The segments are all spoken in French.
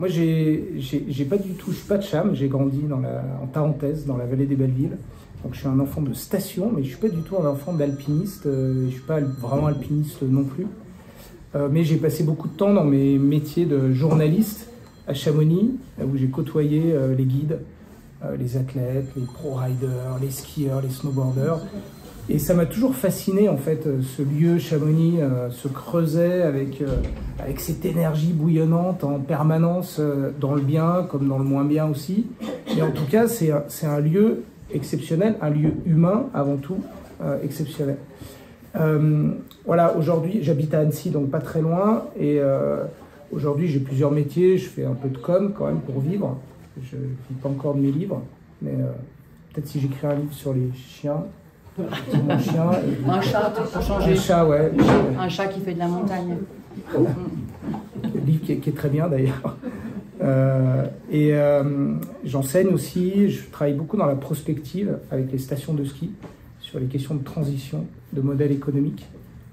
moi, j'ai pas du tout, je suis pas de Cham, j'ai grandi en Tarentaise, dans la vallée des Bellevilles. Donc, je suis un enfant de station, mais je suis pas du tout un enfant d'alpiniste. Euh, je suis pas vraiment alpiniste non plus. Euh, mais j'ai passé beaucoup de temps dans mes métiers de journaliste à Chamonix, où j'ai côtoyé euh, les guides, euh, les athlètes, les pro-riders, les skieurs, les snowboarders. Et ça m'a toujours fasciné, en fait, euh, ce lieu Chamonix, euh, ce creuset avec, euh, avec cette énergie bouillonnante en permanence, dans le bien comme dans le moins bien aussi. Et en tout cas, c'est un, un lieu exceptionnel, un lieu humain avant tout exceptionnel. Voilà, aujourd'hui, j'habite à Annecy, donc pas très loin. Et aujourd'hui, j'ai plusieurs métiers. Je fais un peu de com quand même pour vivre. Je ne vis pas encore de mes livres, mais peut-être si j'écris un livre sur les chiens, mon chien. et- Un chat, pour Un changer. chat, ouais. Un chat qui fait de la montagne. Le livre qui est, qui est très bien d'ailleurs. Euh, et euh, j'enseigne aussi, je travaille beaucoup dans la prospective avec les stations de ski sur les questions de transition, de modèle économique.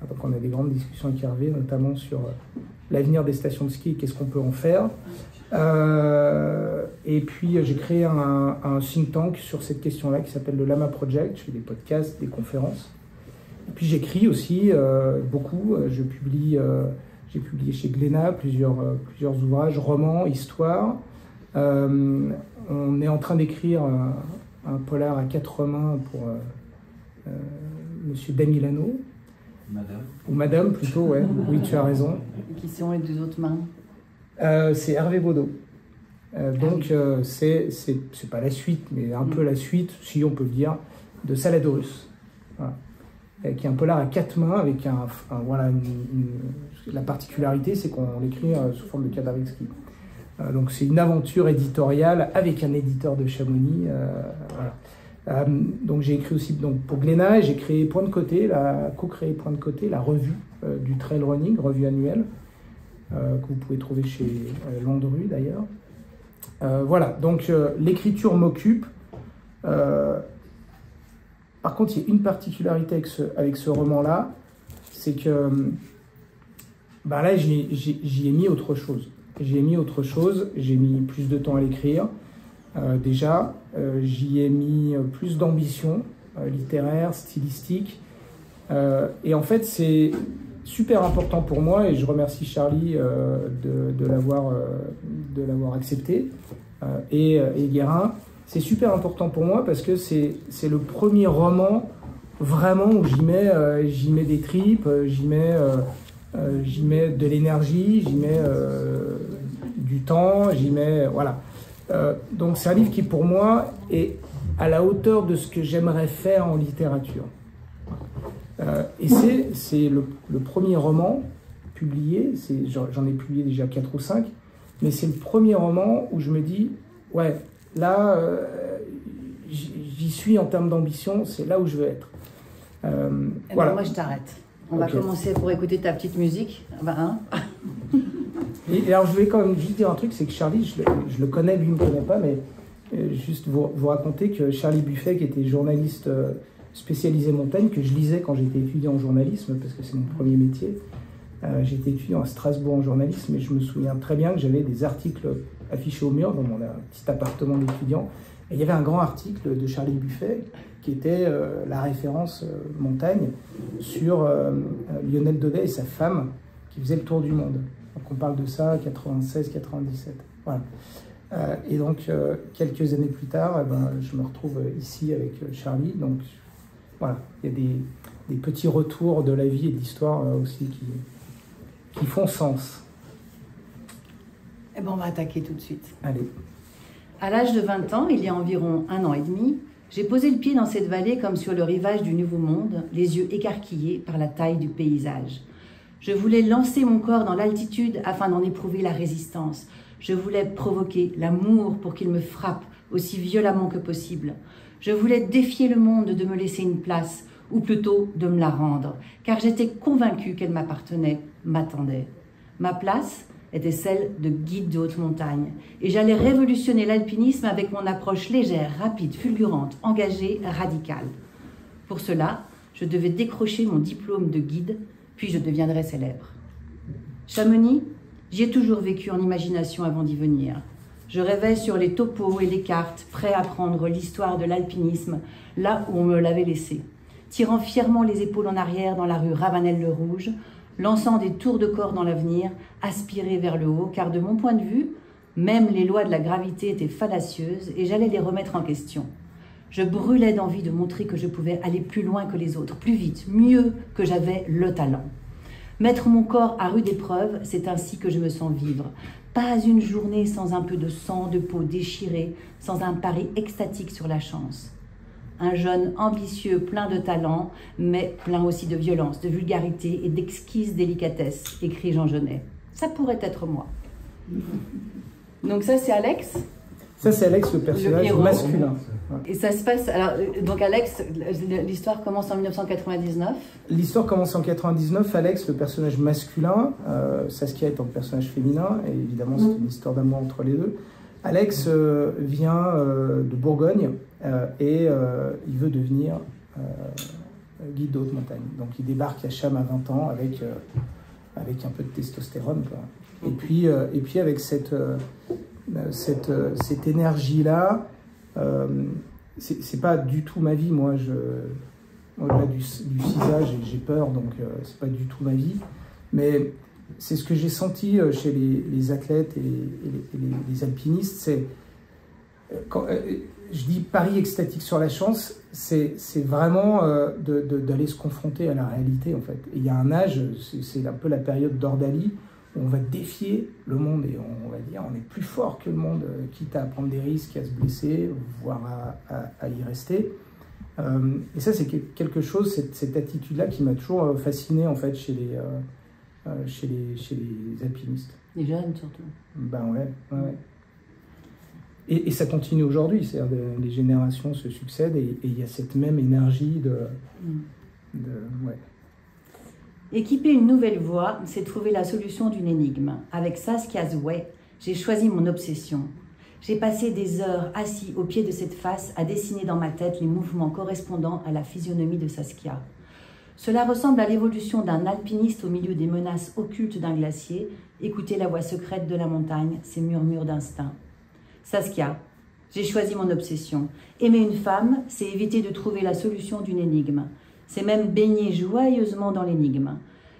Donc on a des grandes discussions avec Hervé, notamment sur euh, l'avenir des stations de ski et qu'est-ce qu'on peut en faire. Euh, et puis euh, j'ai créé un, un think tank sur cette question-là qui s'appelle le Lama Project. Je fais des podcasts, des conférences. Et puis j'écris aussi euh, beaucoup. Je publie, euh, j'ai publié chez Glénat plusieurs, euh, plusieurs ouvrages, romans, histoires. Euh, on est en train d'écrire un, un polar à quatre mains pour euh, euh, Monsieur Damilano, Madame. ou Madame plutôt, ouais. Oui, tu as raison. Qui sont les deux autres mains Euh, c'est Hervé Baudot. Euh, donc, euh, c'est, c'est, pas la suite, mais un peu la suite, si on peut le dire, de Saladorus. Voilà. Qui est un polar à quatre mains avec un. un- voilà, une- une- la particularité, c'est qu'on l'écrit sous forme de cadavre exquis. Donc, c'est une aventure éditoriale avec un éditeur de Chamonix. voilà. Euh, donc, j'ai écrit aussi donc, pour Glénat, et j'ai créé Point de Côté, la, co-créé Point de Côté, la revue euh, du trail running, revue annuelle que vous pouvez trouver chez euh, Landru d'ailleurs. Euh, voilà, donc euh, l'écriture m'occupe. Euh, par contre, il y a une particularité avec ce, roman-là, c'est que bah là, j'y ai mis autre chose. J'y ai mis autre chose, j'ai mis plus de temps à l'écrire. Euh, déjà, euh, j'y ai mis euh, plus d'ambition euh, littéraire, stylistique. Euh, et en fait, c'est super important pour moi et je remercie Charlie euh, de, de l'avoir euh, accepté euh, et, Guérin. C'est super important pour moi parce que c'est le premier roman vraiment où j'y mets mets des tripes, j'y mets j'y mets de l'énergie, j'y mets du temps, j'y mets voilà. Donc c'est un livre qui pour moi est à la hauteur de ce que j'aimerais faire en littérature. Euh, et c'est le, le premier roman publié, j'en ai publié déjà 4 ou 5, mais c'est le premier roman où je me dis, ouais, là, euh, j'y suis en termes d'ambition, c'est là où je veux être. Euh, Eh ben, voilà. moi, je t'arrête. On va commencer pour écouter ta petite musique. Ah Bah, hein Et, et alors, je vais quand même juste dire un truc, c'est que Charlie, je, le- je le connais, lui, il me connaît pas, mais euh, juste vous, vous raconter que Charlie Buffet, qui était journaliste spécialisé montagne, que je lisais quand j'étais étudiant en journalisme, parce que c'est mon premier métier. Euh, j'étais étudiant à Strasbourg en journalisme, et je me souviens très bien que j'avais des articles affichés au mur dans mon euh, petit appartement d'étudiant. Et il y avait un grand article de Charlie Buffet qui était euh, la référence montagne sur Lionel Daudet et sa femme qui faisaient le tour du monde. Donc on parle de ça 96, 97. Voilà. Et donc quelques années plus tard, eh ben, je me retrouve ici avec Charlie. Donc voilà, il y a des, des petits retours de la vie et de l'histoire euh, aussi qui, qui font sens. Eh ben, on va attaquer tout de suite. Allez. À l'âge de 20 ans, il y a environ un an et demi, j'ai posé le pied dans cette vallée comme sur le rivage du Nouveau Monde, les yeux écarquillés par la taille du paysage. Je voulais lancer mon corps dans l'altitude afin d'en éprouver la résistance. Je voulais provoquer l'amour pour qu'il me frappe aussi violemment que possible. Je voulais défier le monde de me laisser une place, ou plutôt de me la rendre, car j'étais convaincue qu'elle m'appartenait, m'attendait. Ma place était celle de guide de haute montagne, et j'allais révolutionner l'alpinisme avec mon approche légère, rapide, fulgurante, engagée, radicale. Pour cela, je devais décrocher mon diplôme de guide, puis je deviendrais célèbre. Chamonix, J'y ai toujours vécu en imagination avant d'y venir. Je rêvais sur les topos et les cartes, prêt à prendre l'histoire de l'alpinisme là où on me l'avait laissé. Tirant fièrement les épaules en arrière dans la rue Ravanel-le-Rouge, lançant des tours de corps dans l'avenir, aspiré vers le haut, car de mon point de vue, même les lois de la gravité étaient fallacieuses et j'allais les remettre en question. Je brûlais d'envie de montrer que je pouvais aller plus loin que les autres, plus vite, mieux que j'avais le talent. Mettre mon corps à rude épreuve, c'est ainsi que je me sens vivre. Pas une journée sans un peu de sang, de peau déchirée, sans un pari extatique sur la chance. Un jeune ambitieux, plein de talent, mais plein aussi de violence, de vulgarité et d'exquise délicatesse, écrit Jean Genet. Ça pourrait être moi. Donc ça, c'est Alex? Ça, c'est Alex, le personnage masculin. Et ça se passe. Alors, donc, Alex, l'histoire commence en 1999 L'histoire commence en 1999. Alex, le personnage masculin, euh, Saskia étant le personnage féminin, et évidemment, c'est mm. une histoire d'amour entre les deux. Alex euh, vient euh, de Bourgogne et il veut devenir guide de haute montagne. Donc, il débarque à Cham à 20 ans avec, avec un peu de testostérone. Et, puis, et puis, avec cette, cette, cette énergie-là, euh, c'est pas du tout ma vie, moi. Je, au-delà du, du CISA, j'ai peur, donc euh, c'est pas du tout ma vie. Mais c'est ce que j'ai senti euh, chez les, athlètes et, les, alpinistes. C'est je dis pari extatique sur la chance, c'est vraiment d'aller se confronter à la réalité en fait. il y a un âge, c'est un peu la période d'Ordali, on va défier le monde et on, va dire on est plus fort que le monde, euh, quitte à prendre des risques, à se blesser, voire à, y rester. Euh, et ça, c'est quelque chose, cette, attitude-là qui m'a toujours euh, fasciné en fait chez les, chez les, chez les alpinistes. Les jeunes surtout. Ben ouais, ouais. Et, ça continue aujourd'hui, c'est-à-dire les générations se succèdent et il y a cette même énergie de, mm. de ouais. Équiper une nouvelle voie, c'est trouver la solution d'une énigme. Avec Saskia Way, j'ai choisi mon obsession. J'ai passé des heures assis au pied de cette face à dessiner dans ma tête les mouvements correspondant à la physionomie de Saskia. Cela ressemble à l'évolution d'un alpiniste au milieu des menaces occultes d'un glacier, écouter la voix secrète de la montagne, ses murmures d'instinct. Saskia, j'ai choisi mon obsession. Aimer une femme, c'est éviter de trouver la solution d'une énigme. C'est même baigner joyeusement dans l'énigme.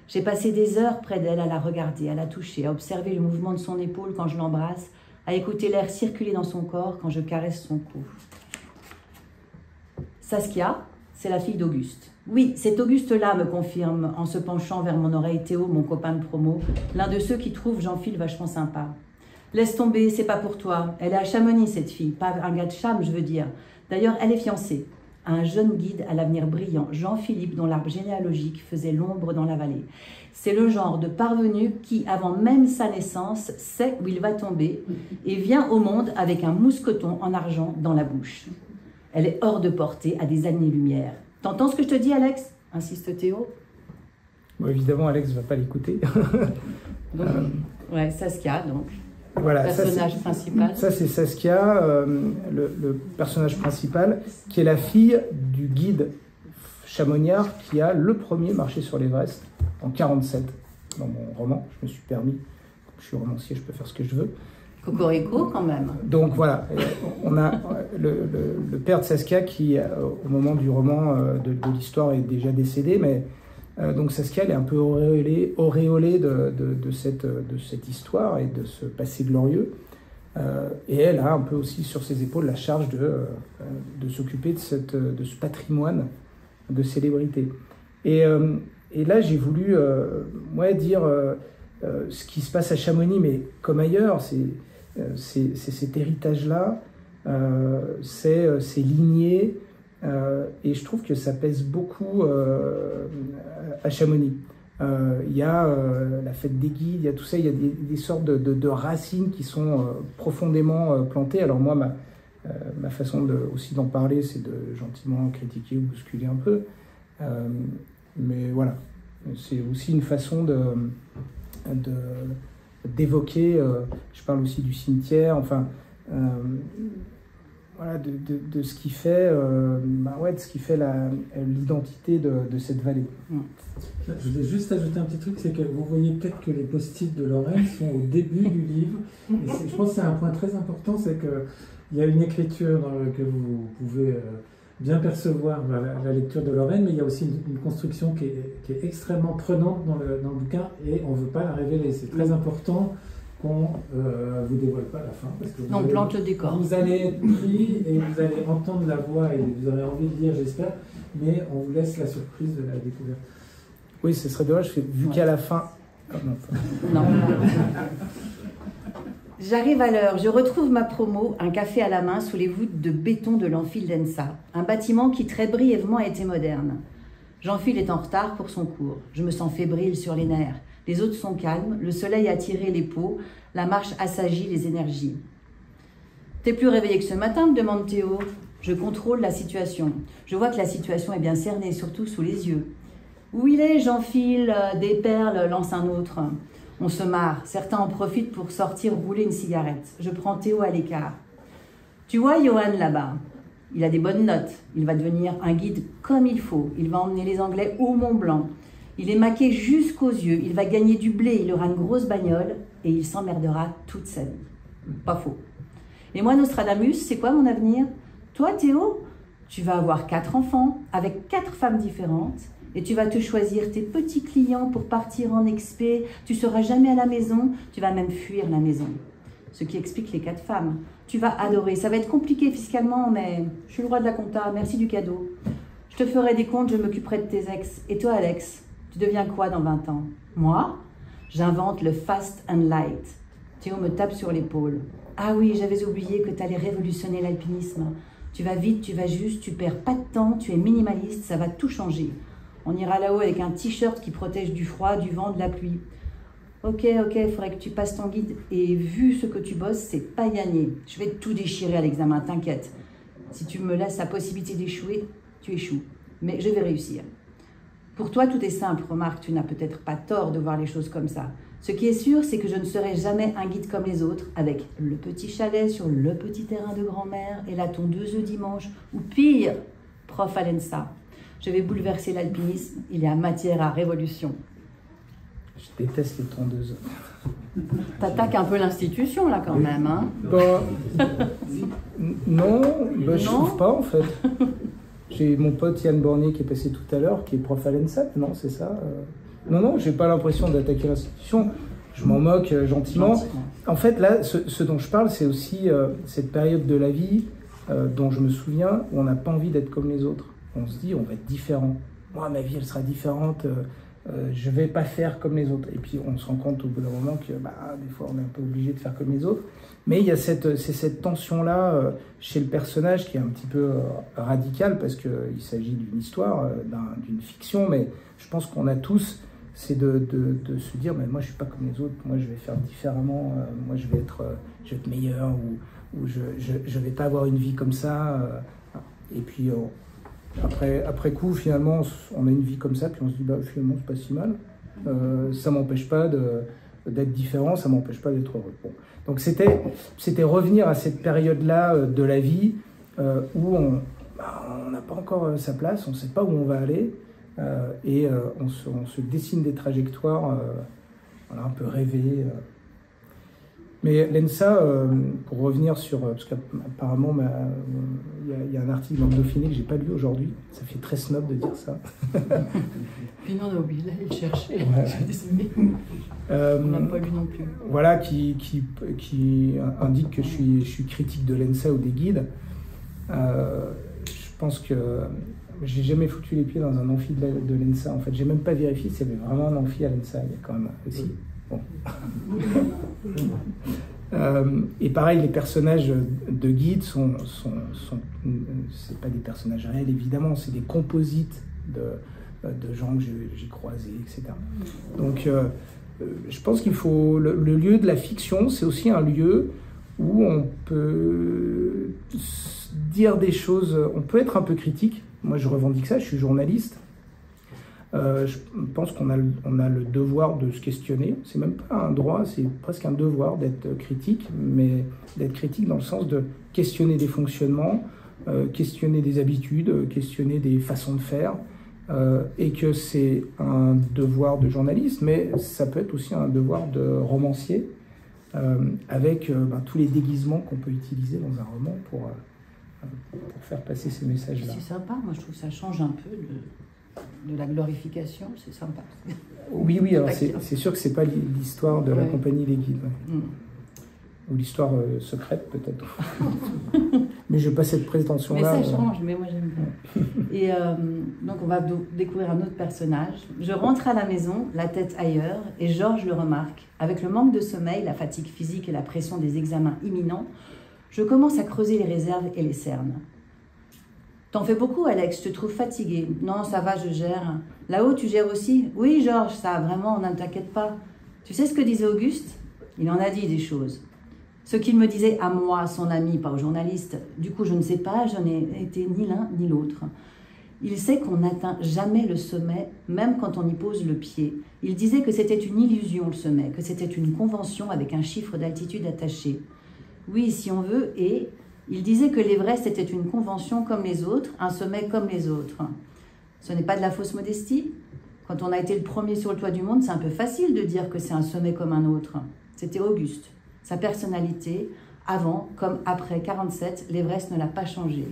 J'ai passé des heures près d'elle à la regarder, à la toucher, à observer le mouvement de son épaule quand je l'embrasse, à écouter l'air circuler dans son corps quand je caresse son cou. Saskia, c'est la fille d'Auguste. Oui, cet Auguste-là me confirme en se penchant vers mon oreille Théo, mon copain de promo, l'un de ceux qui trouvent Jean-Phil vachement sympa. Laisse tomber, c'est pas pour toi. Elle est à Chamonix, cette fille, pas un gars de Cham, je veux dire. D'ailleurs, elle est fiancée un jeune guide à l'avenir brillant, Jean-Philippe, dont l'arbre généalogique faisait l'ombre dans la vallée. C'est le genre de parvenu qui, avant même sa naissance, sait où il va tomber et vient au monde avec un mousqueton en argent dans la bouche. Elle est hors de portée à des années-lumière. T'entends ce que je te dis, Alex? Insiste Théo. évidemment, Alex ne va pas l'écouter. ouais, Saskia, donc voilà, personnage principal. Ça, c'est Saskia, euh, le, personnage principal, qui est la fille du guide chamoniard qui a le premier marché sur l'Everest en 47 dans mon roman. Je me suis permis, je suis romancier, je peux faire ce que je veux. Cocorico quand même. Donc voilà, on a le, le, père de Saskia qui, euh, au moment du roman euh, de, de l'histoire, est déjà décédé, mais euh, donc Saskia, elle est un peu auréolée, de, cette, histoire et de ce passé glorieux. Euh, et elle a un peu aussi sur ses épaules la charge de, euh, de s'occuper de, de ce patrimoine de célébrité. Et, là, j'ai voulu moi, dire ce qui se passe à Chamonix, mais comme ailleurs, c'est cet héritage-là, c'est ces lignées, euh, et je trouve que ça pèse beaucoup euh, à Chamonix. Euh, il y a la fête des guides, il y a tout ça, il y a des, sortes de, racines qui sont profondément plantées. Alors moi, ma, façon aussi d'en parler, c'est de gentiment critiquer ou bousculer un peu. mais voilà, c'est aussi une façon de, d'évoquer, je parle aussi du cimetière, enfin, voilà, de, de, ce qui fait, euh, bah ouais, de ce qui fait l'identité de, de, cette vallée. Mm. Je voulais juste ajouter un petit truc, c'est que vous voyez peut-être que les post-it de Lorraine sont au début du livre. Et je pense que c'est un point très important, c'est qu'il y a une écriture dans laquelle vous pouvez euh, bien percevoir la, lecture de Lorraine, mais il y a aussi une, construction qui est, qui est, extrêmement prenante dans le, dans le bouquin et on ne veut pas la révéler. C'est très important qu'on ne euh, vous dévoile pas la fin. Parce que vous on plante le décor. Vous allez être pris et vous allez entendre la voix et vous aurez envie de lire, j'espère, mais on vous laisse la surprise de la découverte. Oui, ce serait dommage, vu qu'à la fin. non. J'arrive à l'heure, je retrouve ma promo, un café à la main sous les voûtes de béton de l'Amphile d'Ensa, un bâtiment qui très brièvement a été moderne. Jean-Phil est en retard pour son cours. Je me sens fébrile sur les nerfs. Les autres sont calmes, le soleil a tiré les peaux, la marche assagit les énergies. T'es plus réveillé que ce matin me demande Théo. Je contrôle la situation. Je vois que la situation est bien cernée, surtout sous les yeux. Où il est, j'enfile des perles, lance un autre. On se marre. Certains en profitent pour sortir rouler une cigarette. Je prends Théo à l'écart. Tu vois Johan là-bas? Il a des bonnes notes. Il va devenir un guide comme il faut. Il va emmener les Anglais au Mont Blanc. Il est maqué jusqu'aux yeux, il va gagner du blé, il aura une grosse bagnole et il s'emmerdera toute sa vie. Pas faux. Et moi, Nostradamus, c'est quoi mon avenir? Toi, Théo, tu vas avoir quatre enfants avec quatre femmes différentes et tu vas te choisir tes petits clients pour partir en expé. Tu seras jamais à la maison, tu vas même fuir la maison. Ce qui explique les quatre femmes. Tu vas adorer. Ça va être compliqué fiscalement, mais je suis le roi de la compta. Merci du cadeau. Je te ferai des comptes, je m'occuperai de tes ex. Et toi, Alex? Tu deviens quoi dans 20 ans? Moi? J'invente le fast and light. Théo me tape sur l'épaule. Ah oui, j'avais oublié que tu allais révolutionner l'alpinisme. Tu vas vite, tu vas juste, tu perds pas de temps, tu es minimaliste, ça va tout changer. On ira là-haut avec un t-shirt qui protège du froid, du vent, de la pluie. Ok, ok, il faudrait que tu passes ton guide. Et vu ce que tu bosses, c'est pas gagné. Je vais tout déchirer à l'examen, t'inquiète. Si tu me laisses la possibilité d'échouer, tu échoues. Mais je vais réussir. Pour toi, tout est simple, remarque, tu n'as peut-être pas tort de voir les choses comme ça. Ce qui est sûr, c'est que je ne serai jamais un guide comme les autres, avec le petit chalet sur le petit terrain de grand-mère et la tondeuse le dimanche, ou pire, prof à l'ENSA. Je vais bouleverser l'alpinisme, il y a matière à révolution. Je déteste les tondeuses. T'attaques un peu l'institution là quand même, hein bah, Non, bah, je trouve pas en fait. J'ai mon pote Yann Bornier qui est passé tout à l'heure, qui est prof à l'ENSAT, non, c'est ça euh? Non, non, j'ai pas l'impression d'attaquer l'institution. Je m'en moque euh, gentiment. En fait, là, ce, dont je parle, c'est aussi euh, cette période de la vie dont je me souviens où on n'a pas envie d'être comme les autres. On se dit, on va être différent. Moi, ma vie, elle sera différente. je vais pas faire comme les autres. Et puis, on se rend compte au bout d'un moment que, bah, des fois, on est un peu obligé de faire comme les autres. Mais il y a cette, cette tension-là euh, chez le personnage qui est un petit peu euh, radicale parce qu'il s'agit d'une histoire, euh, d'une fiction, mais je pense qu'on a tous, c'est de, de, se dire, mais moi je suis pas comme les autres, moi je vais faire différemment, moi je vais être, je vais être meilleur ou, ou je, je, vais pas avoir une vie comme ça. et puis après, après coup, finalement, on a une vie comme ça, puis on se dit, bah, finalement c'est pas si mal. ça m'empêche pas d'être différent, ça m'empêche pas d'être heureux. Donc c'était, revenir à cette période-là euh, de la vie euh, où on bah, n'a pas encore euh, sa place, on ne sait pas où on va aller, et on se, dessine des trajectoires un peu rêvées. Mais l'ENSA, pour revenir sur. Parce qu'apparemment, il y, a un article dans le Dauphiné que j'ai pas lu aujourd'hui. Ça fait très snob de dire ça. Puis non, on a oublié d'aller le chercher. Euh, on n'a pas lu non plus. Voilà, qui, qui, qui, indique que je suis, je suis critique de l'ENSA ou des guides. Euh, je pense que j'ai jamais foutu les pieds dans un amphi de l'ENSA. En fait, j'ai même pas vérifié s'il y avait vraiment un amphi à l'ENSA. Il y a quand même aussi. Euh, et pareil, les personnages de guide sont, sont, sont c'est pas des personnages réels évidemment, c'est des composites de, de gens que j'ai croisés, etc. Donc, euh, euh, je pense qu'il faut le, lieu de la fiction, c'est aussi un lieu où on peut dire des choses, on peut être un peu critique. Moi, je revendique ça, je suis journaliste. Euh, je pense qu'on a, on a le devoir de se questionner. C'est même pas un droit, c'est presque un devoir d'être critique, mais d'être critique dans le sens de questionner des fonctionnements, euh, questionner des habitudes, questionner des façons de faire, euh, et que c'est un devoir de journaliste, mais ça peut être aussi un devoir de romancier, avec ben, tous les déguisements qu'on peut utiliser dans un roman pour, pour faire passer ces messages-là. C'est sympa, moi je trouve que ça change un peu de de la glorification, c'est sympa. Oui, oui, alors c'est sûr que c'est pas l'histoire de la compagnie des guides. Mm. Ou l'histoire euh, secrète, peut-être. mais je n'ai pas cette prétention-là. Mais ça change, mais moi j'aime bien. Et euh, donc on va découvrir un autre personnage. Je rentre à la maison, la tête ailleurs, et Georges le remarque. Avec le manque de sommeil, la fatigue physique et la pression des examens imminents, je commence à creuser les réserves et les cernes. T'en fais beaucoup, Alex, je te trouve fatigué. Non, ça va, je gère. Là-haut, tu gères aussi Oui, Georges, ça, vraiment, ne t'inquiète pas. Tu sais ce que disait Auguste? Il en a dit des choses. Ce qu'il me disait à moi, son ami, pas au journaliste. Du coup, je ne sais pas, je n'ai été ni l'un ni l'autre. Il sait qu'on n'atteint jamais le sommet, même quand on y pose le pied. Il disait que c'était une illusion, le sommet, que c'était une convention avec un chiffre d'altitude attaché. Oui, si on veut, et il disait que l'Everest était une convention comme les autres, un sommet comme les autres. Ce n'est pas de la fausse modestie Quand on a été le premier sur le toit du monde, c'est un peu facile de dire que c'est un sommet comme un autre. C'était Auguste. Sa personnalité, avant comme après 47, l'Everest ne l'a pas changé.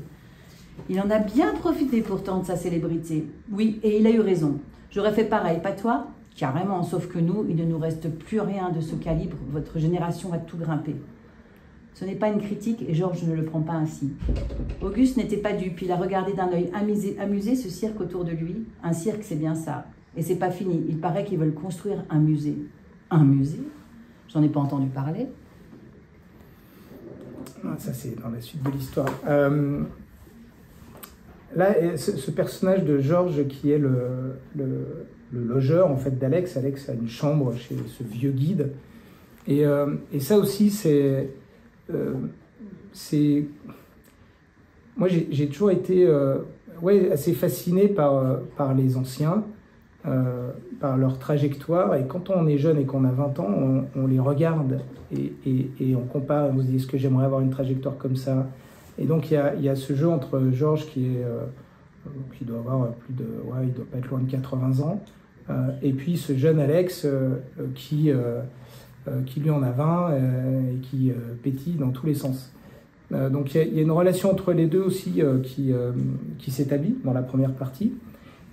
Il en a bien profité pourtant de sa célébrité. Oui, et il a eu raison. J'aurais fait pareil, pas toi? Carrément, sauf que nous, il ne nous reste plus rien de ce calibre. Votre génération a tout grimpé. Ce n'est pas une critique et Georges ne le prend pas ainsi. Auguste n'était pas dupe, il a regardé d'un œil amusé, ce cirque autour de lui. Un cirque, c'est bien ça. Et c'est pas fini, il paraît qu'ils veulent construire un musée. Un musée? J'en ai pas entendu parler. Ah, ça, c'est dans la suite de l'histoire. Euh, là, ce, personnage de Georges qui est le, logeur en fait d'Alex. Alex a une chambre chez ce vieux guide. Et, euh, ça aussi, c'est c'est. Moi, j'ai toujours été euh, ouais, assez fasciné par, euh, par les anciens, par leur trajectoire. Et quand on est jeune et qu'on a 20 ans, on, les regarde et, et, on compare. On se dit est-ce que j'aimerais avoir une trajectoire comme ça? Et donc, il y a, y a, ce jeu entre Georges qui est. qui doit avoir plus de. Ouais, il doit pas être loin de 80 ans. et puis ce jeune Alex qui, euh, qui lui en a 20 euh, et qui euh, pétille dans tous les sens. donc il y, a une relation entre les deux aussi qui, s'établit dans la première partie.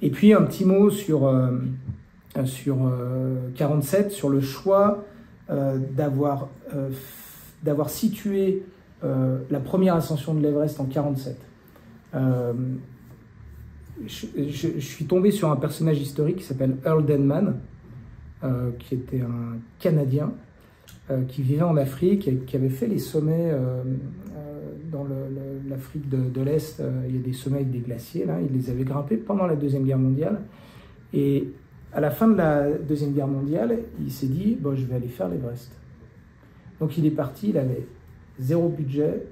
Et puis un petit mot sur, sur 47, sur le choix d'avoir d'avoir situé la première ascension de l'Everest en 47. Je, suis tombé sur un personnage historique qui s'appelle Earl Denman, euh, qui était un Canadien euh, qui vivait en Afrique et qui avait fait les sommets euh, dans l'Afrique de, l'Est. il y a des sommets avec des glaciers, là. Il les avait grimpés pendant la Deuxième Guerre mondiale. Et à la fin de la Deuxième Guerre mondiale, il s'est dit bon, je vais aller faire l'Everest. Donc il est parti, il avait zéro budget,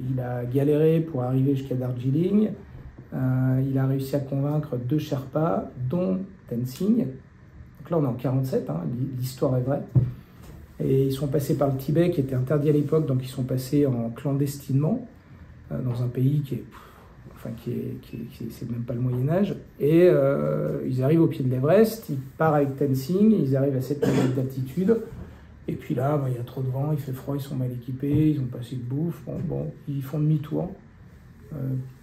il a galéré pour arriver jusqu'à Darjeeling. il a réussi à convaincre deux Sherpas, dont Tenzing, là, on est en 47, hein, l'histoire est vraie. Et ils sont passés par le Tibet, qui était interdit à l'époque, donc ils sont passés en clandestinement, euh, dans un pays qui est. Enfin, qui est, c'est même pas le Moyen-Âge. Et euh, ils arrivent au pied de l'Everest, ils partent avec Tenzing, ils arrivent à 7 mètres d'altitude. Et puis là, bah, il y a trop de vent, il fait froid, ils sont mal équipés, ils ont passé de bouffe. Bon, bon ils font demi-tour. Euh,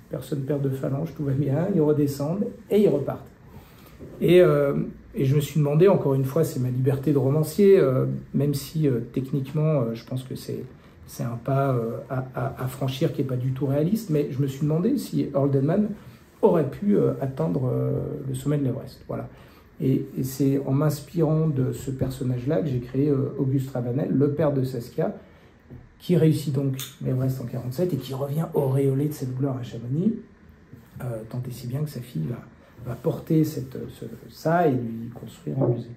personne perd de phalange, tout va bien. Ils redescendent et ils repartent. Et, euh, et, je me suis demandé, encore une fois, c'est ma liberté de romancier, euh, même si euh, techniquement, je pense que c'est un pas à, franchir qui n'est pas du tout réaliste, mais je me suis demandé si Earl aurait pu atteindre le sommet de l'Everest. Voilà. Et, et c'est en m'inspirant de ce personnage-là que j'ai créé Auguste Ravanel, le père de Saskia, qui réussit donc l'Everest en 47 et qui revient auréolé de cette gloire à Chamonix, tant et si bien que sa fille va va porter ça et lui construire un musée.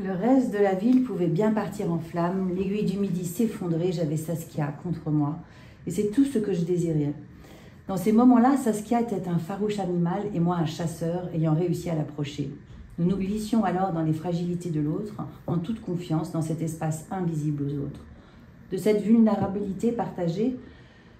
Le reste de la ville pouvait bien partir en flammes, l'aiguille du midi s'effondrait, j'avais Saskia contre moi, et c'est tout ce que je désirais. Dans ces moments-là, Saskia était un farouche animal et moi un chasseur ayant réussi à l'approcher. Nous nous glissions alors dans les fragilités de l'autre, en toute confiance dans cet espace invisible aux autres. De cette vulnérabilité partagée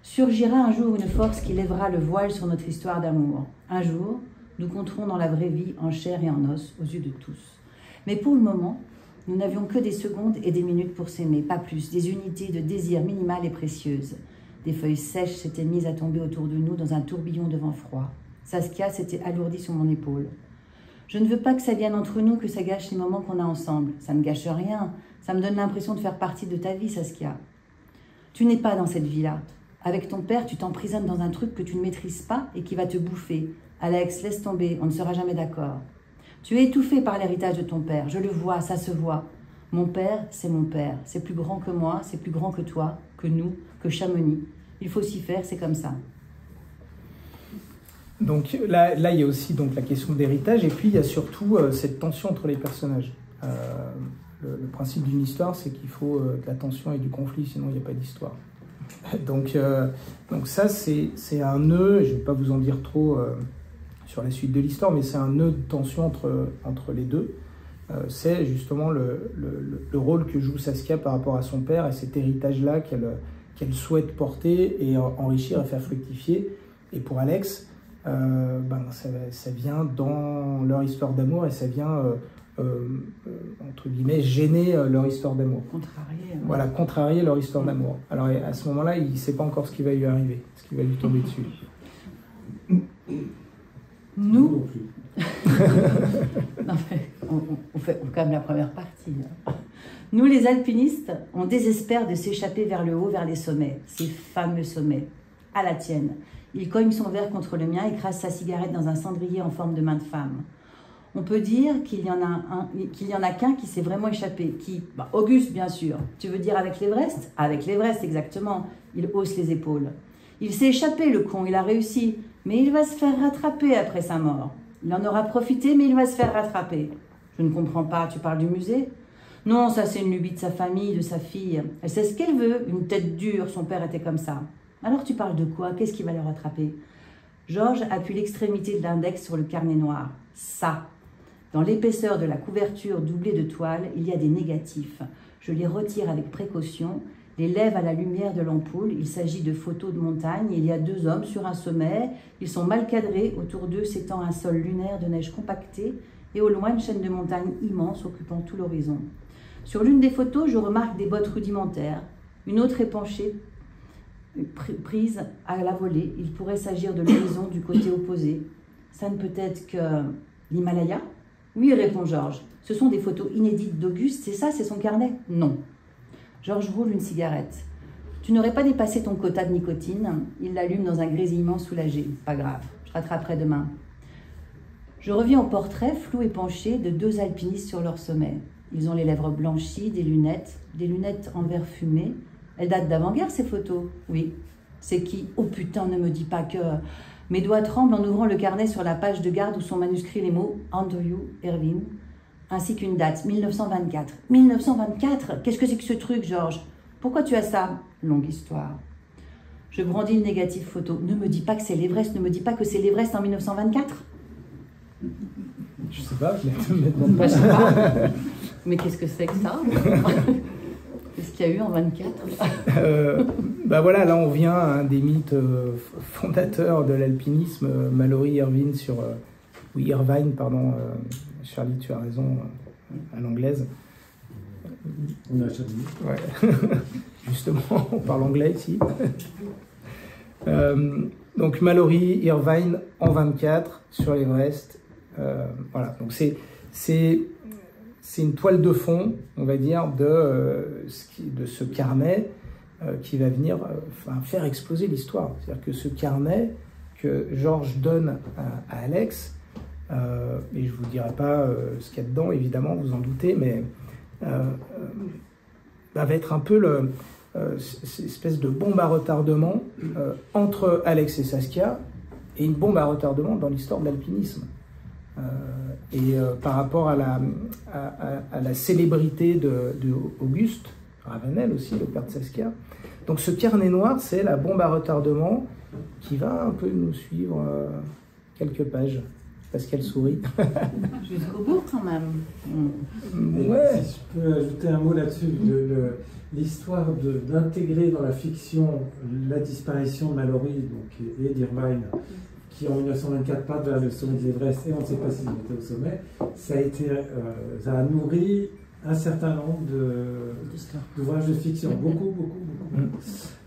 surgira un jour une force qui lèvera le voile sur notre histoire d'amour. Un jour, nous compterons dans la vraie vie en chair et en os aux yeux de tous. Mais pour le moment, nous n'avions que des secondes et des minutes pour s'aimer, pas plus, des unités de désir minimales et précieuses. Des feuilles sèches s'étaient mises à tomber autour de nous dans un tourbillon de vent froid. Saskia s'était alourdie sur mon épaule. Je ne veux pas que ça vienne entre nous, que ça gâche les moments qu'on a ensemble. Ça ne gâche rien. Ça me donne l'impression de faire partie de ta vie, Saskia. Tu n'es pas dans cette vie-là. Avec ton père, tu t'emprisonnes dans un truc que tu ne maîtrises pas et qui va te bouffer. Alex, laisse tomber, on ne sera jamais d'accord. Tu es étouffé par l'héritage de ton père, je le vois, ça se voit. Mon père, c'est mon père, c'est plus grand que moi, c'est plus grand que toi, que nous, que Chamonix. Il faut s'y faire, c'est comme ça. Donc là, là, il y a aussi donc, la question d'héritage, et puis il y a surtout euh, cette tension entre les personnages. Euh, le, principe d'une histoire, c'est qu'il faut euh, de la tension et du conflit, sinon il n'y a pas d'histoire. Donc, donc ça, c'est un nœud, je ne vais pas vous en dire trop sur la suite de l'histoire, mais c'est un nœud de tension entre, entre les deux. c'est justement le, le, le, rôle que joue Saskia par rapport à son père et cet héritage-là qu'elle qu'elle souhaite porter et enrichir et faire fructifier. Et pour Alex, euh, ben, ça, vient dans leur histoire d'amour et ça vient, euh, euh, entre guillemets, gêner leur histoire d'amour. Contrarier. Hein. Voilà, contrarier leur histoire d'amour. Alors à ce moment-là, il ne sait pas encore ce qui va lui arriver, ce qui va lui tomber dessus. Nous, non, on, on, fait quand même la première partie. Hein. Nous, les alpinistes, on désespère de s'échapper vers le haut, vers les sommets, ces fameux sommets, à la tienne. Il cogne son verre contre le mien, écrase sa cigarette dans un cendrier en forme de main de femme. On peut dire qu'il y en a qu'un qui s'est vraiment échappé. Qui bah, Auguste, bien sûr. Tu veux dire avec l'Everest? Avec l'Everest, exactement. Il hausse les épaules. Il s'est échappé, le con, il a réussi. Mais il va se faire rattraper après sa mort. Il en aura profité, mais il va se faire rattraper. Je ne comprends pas, tu parles du musée? Non, ça c'est une lubie de sa famille, de sa fille. Elle sait ce qu'elle veut, une tête dure, son père était comme ça. Alors tu parles de quoi? Qu'est-ce qui va le rattraper? Georges appuie l'extrémité de l'index sur le carnet noir. Ça. Dans l'épaisseur de la couverture doublée de toile, il y a des négatifs. Je les retire avec précaution, les lève à la lumière de l'ampoule. Il s'agit de photos de montagne. Il y a deux hommes sur un sommet. Ils sont mal cadrés. Autour d'eux s'étend un sol lunaire de neige compactée et au loin une chaîne de montagnes immense occupant tout l'horizon. Sur l'une des photos, je remarque des bottes rudimentaires. Une autre est penchée, prise à la volée. Il pourrait s'agir de l'horizon du côté opposé. Ça ne peut être que l'Himalaya Oui, répond Georges. Ce sont des photos inédites d'Auguste, c'est ça, c'est son carnet? Non. Georges roule une cigarette. Tu n'aurais pas dépassé ton quota de nicotine? Il l'allume dans un grésillement soulagé. Pas grave, je rattraperai demain. Je reviens au portrait, flou et penché, de deux alpinistes sur leur sommet. Ils ont les lèvres blanchies, des lunettes, des lunettes en verre fumé, elles datent d'avant-guerre, ces photos? Oui. C'est qui? Oh putain, ne me dis pas que. Mes doigts tremblent en ouvrant le carnet sur la page de garde où sont manuscrits les mots Andrew Erwin, ainsi qu'une date, 1924. 1924 Qu'est-ce que c'est que ce truc, Georges? Pourquoi tu as ça? Longue histoire. Je brandis une négative photo. Ne me dis pas que c'est l'Everest, ne me dis pas que c'est l'Everest en 1924. Je sais pas, je sais pas. Mais qu'est-ce que c'est que ça? Qu'est-ce qu'il y a eu en 24 euh, bah voilà, là on vient à un des mythes euh, fondateurs de l'alpinisme, euh, Mallory Irvine sur. oui, Irvine, pardon, Charlie, tu as raison, à l'anglaise. On a Charlie. Ouais. Justement, on parle anglais ici. donc Mallory Irvine en 24 sur l'Everest. voilà, donc c'est c'est une toile de fond, on va dire, de, euh, ce carnet euh, qui va venir euh, faire exploser l'histoire. C'est-à-dire que ce carnet que Georges donne à, Alex, et je ne vous dirai pas ce qu'il y a dedans, évidemment, vous en doutez, mais va être un peu le, espèce de bombe à retardement entre Alex et Saskia, et une bombe à retardement dans l'histoire de l'alpinisme. Et euh, par rapport à la, à, la célébrité de, Auguste, Ravenel aussi, le père de Saskia. Donc ce carnet noir, c'est la bombe à retardement qui va un peu nous suivre euh, quelques pages. Parce qu'elle sourit. Jusqu'au bout quand même. Mm. Ouais. Si je peux ajouter un mot là-dessus, de, l'histoire d'intégrer dans la fiction la disparition de Mallory donc, et d'Irvine, qui en 1924 partent vers le sommet de l'Everest et on ne sait pas s'ils étaient au sommet, ça a, été, euh, ça a nourri un certain nombre d'ouvrages de, fiction, beaucoup, beaucoup, beaucoup. Mm.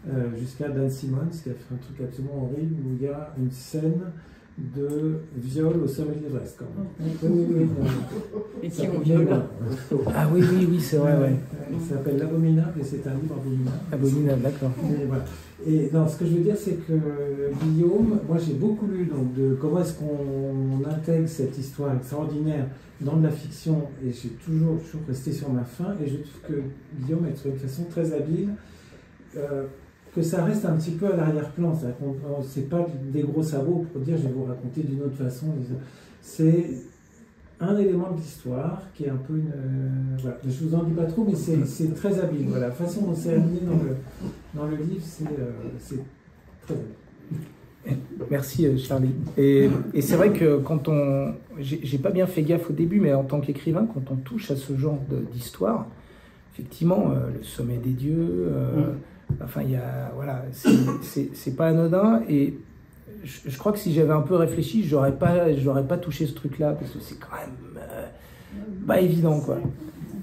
Euh, jusqu'à Dan Simmons qui a fait un truc absolument horrible où il y a une scène de viol au sommet de l'Everest. Et qui ont viol Ah oui, oui, oui, c'est vrai. Ouais. Il s'appelle L'Abominable et c'est un livre abominable. Abominable, d'accord. Et, voilà. ce que je veux dire, c'est que Guillaume, moi j'ai beaucoup lu donc, de comment est-ce qu'on intègre cette histoire extraordinaire dans de la fiction et j'ai toujours, toujours resté sur ma faim et je trouve que Guillaume est une façon très habile. Euh, que ça reste un petit peu à l'arrière-plan. C'est pas des gros sabots pour dire je vais vous raconter d'une autre façon. C'est un élément de l'histoire qui est un peu une. Euh, voilà. Je vous en dis pas trop, mais c'est très habile. Voilà. La façon dont c'est amené dans le, dans le livre, c'est euh, très habile. Merci euh, Charlie. Et, et c'est vrai que quand on. J'ai pas bien fait gaffe au début, mais en tant qu'écrivain, quand on touche à ce genre d'histoire, effectivement, le sommet des dieux. Mm. Enfin, il y a, voilà, c'est pas anodin et je, crois que si j'avais un peu réfléchi, j'aurais pas, j'aurais pas touché ce truc-là parce que c'est quand même euh, pas évident, quoi.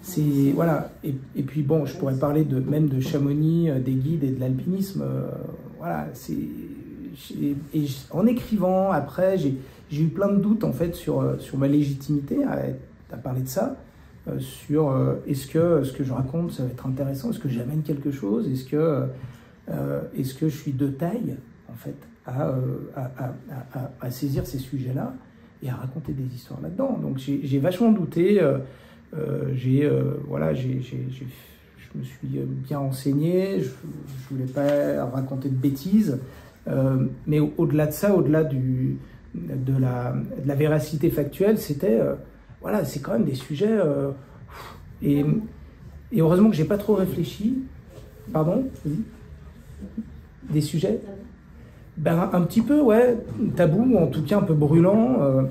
C'est voilà. Et, et, puis bon, je pourrais parler de même de Chamonix, euh, des guides et de l'alpinisme. Euh, voilà, c'est et en écrivant après, j'ai eu plein de doutes en fait sur sur ma légitimité à, à parler de ça. Euh, sur euh, est-ce que ce que je raconte, ça va être intéressant, est-ce que j'amène quelque chose, est-ce que, euh, est-ce que je suis de taille, en fait, à, à, à, saisir ces sujets-là et à raconter des histoires là-dedans? Donc j'ai vachement douté, j'ai, voilà, j'ai, je me suis bien renseigné, je ne voulais pas raconter de bêtises, mais au-delà de ça, au-delà de, la, de la véracité factuelle, c'était voilà, c'est quand même des sujets. Euh, et, et, heureusement que j'ai pas trop réfléchi. Pardon Des sujets? Ben, Un petit peu, ouais. Tabou, en tout cas un peu brûlant. Euh,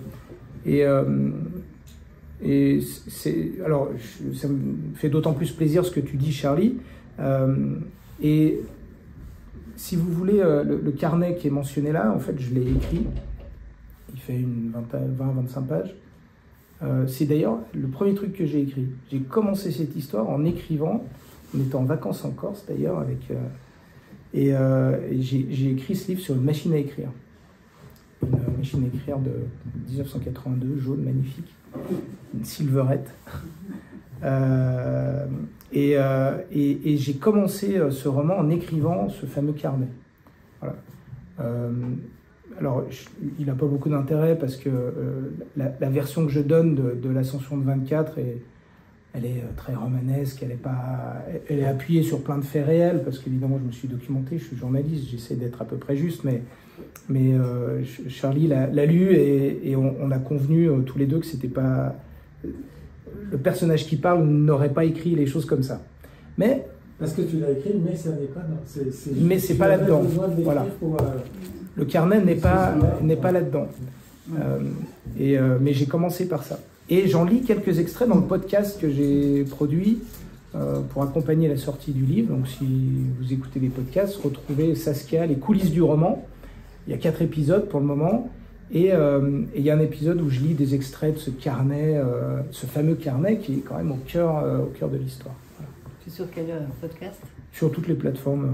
et. Euh, et c'est alors ça me fait d'autant plus plaisir ce que tu dis, Charlie. et si vous voulez, le, le, carnet qui est mentionné là, en fait, je l'ai écrit. Il fait une 20-25 pages. Euh, c'est d'ailleurs le premier truc que j'ai écrit. J'ai commencé cette histoire en écrivant, on était en vacances en Corse d'ailleurs, avec, euh, et, euh, j'ai écrit ce livre sur une machine à écrire. Une machine à écrire de 1982, jaune, magnifique, une silverette. et, et, et j'ai commencé ce roman en écrivant ce fameux carnet. Voilà alors, il n'a pas beaucoup d'intérêt parce que euh, la, version que je donne de, l'ascension de 24 est, elle est euh, très romanesque, elle est, pas, elle est appuyée sur plein de faits réels, parce qu'évidemment, je me suis documenté, je suis journaliste, j'essaie d'être à peu près juste, mais, mais euh, Charlie l'a lu et, on, a convenu tous les deux que c'était pas. Le personnage qui parle n'aurait pas écrit les choses comme ça. Mais. Parce que tu l'as écrit, mais ça n'est pas. mais c'est pas là-dedans. Voilà le carnet n'est pas, n'est pas là-dedans. Euh, et, euh, mais j'ai commencé par ça. Et j'en lis quelques extraits dans le podcast que j'ai produit euh, pour accompagner la sortie du livre. Donc si vous écoutez les podcasts, retrouvez Saskia, les coulisses du roman. Il y a quatre épisodes pour le moment. Et, il y a un épisode où je lis des extraits de ce carnet, ce fameux carnet qui est quand même au cœur, au cœur de l'histoire. C'est sur quel podcast? Sur toutes les plateformes,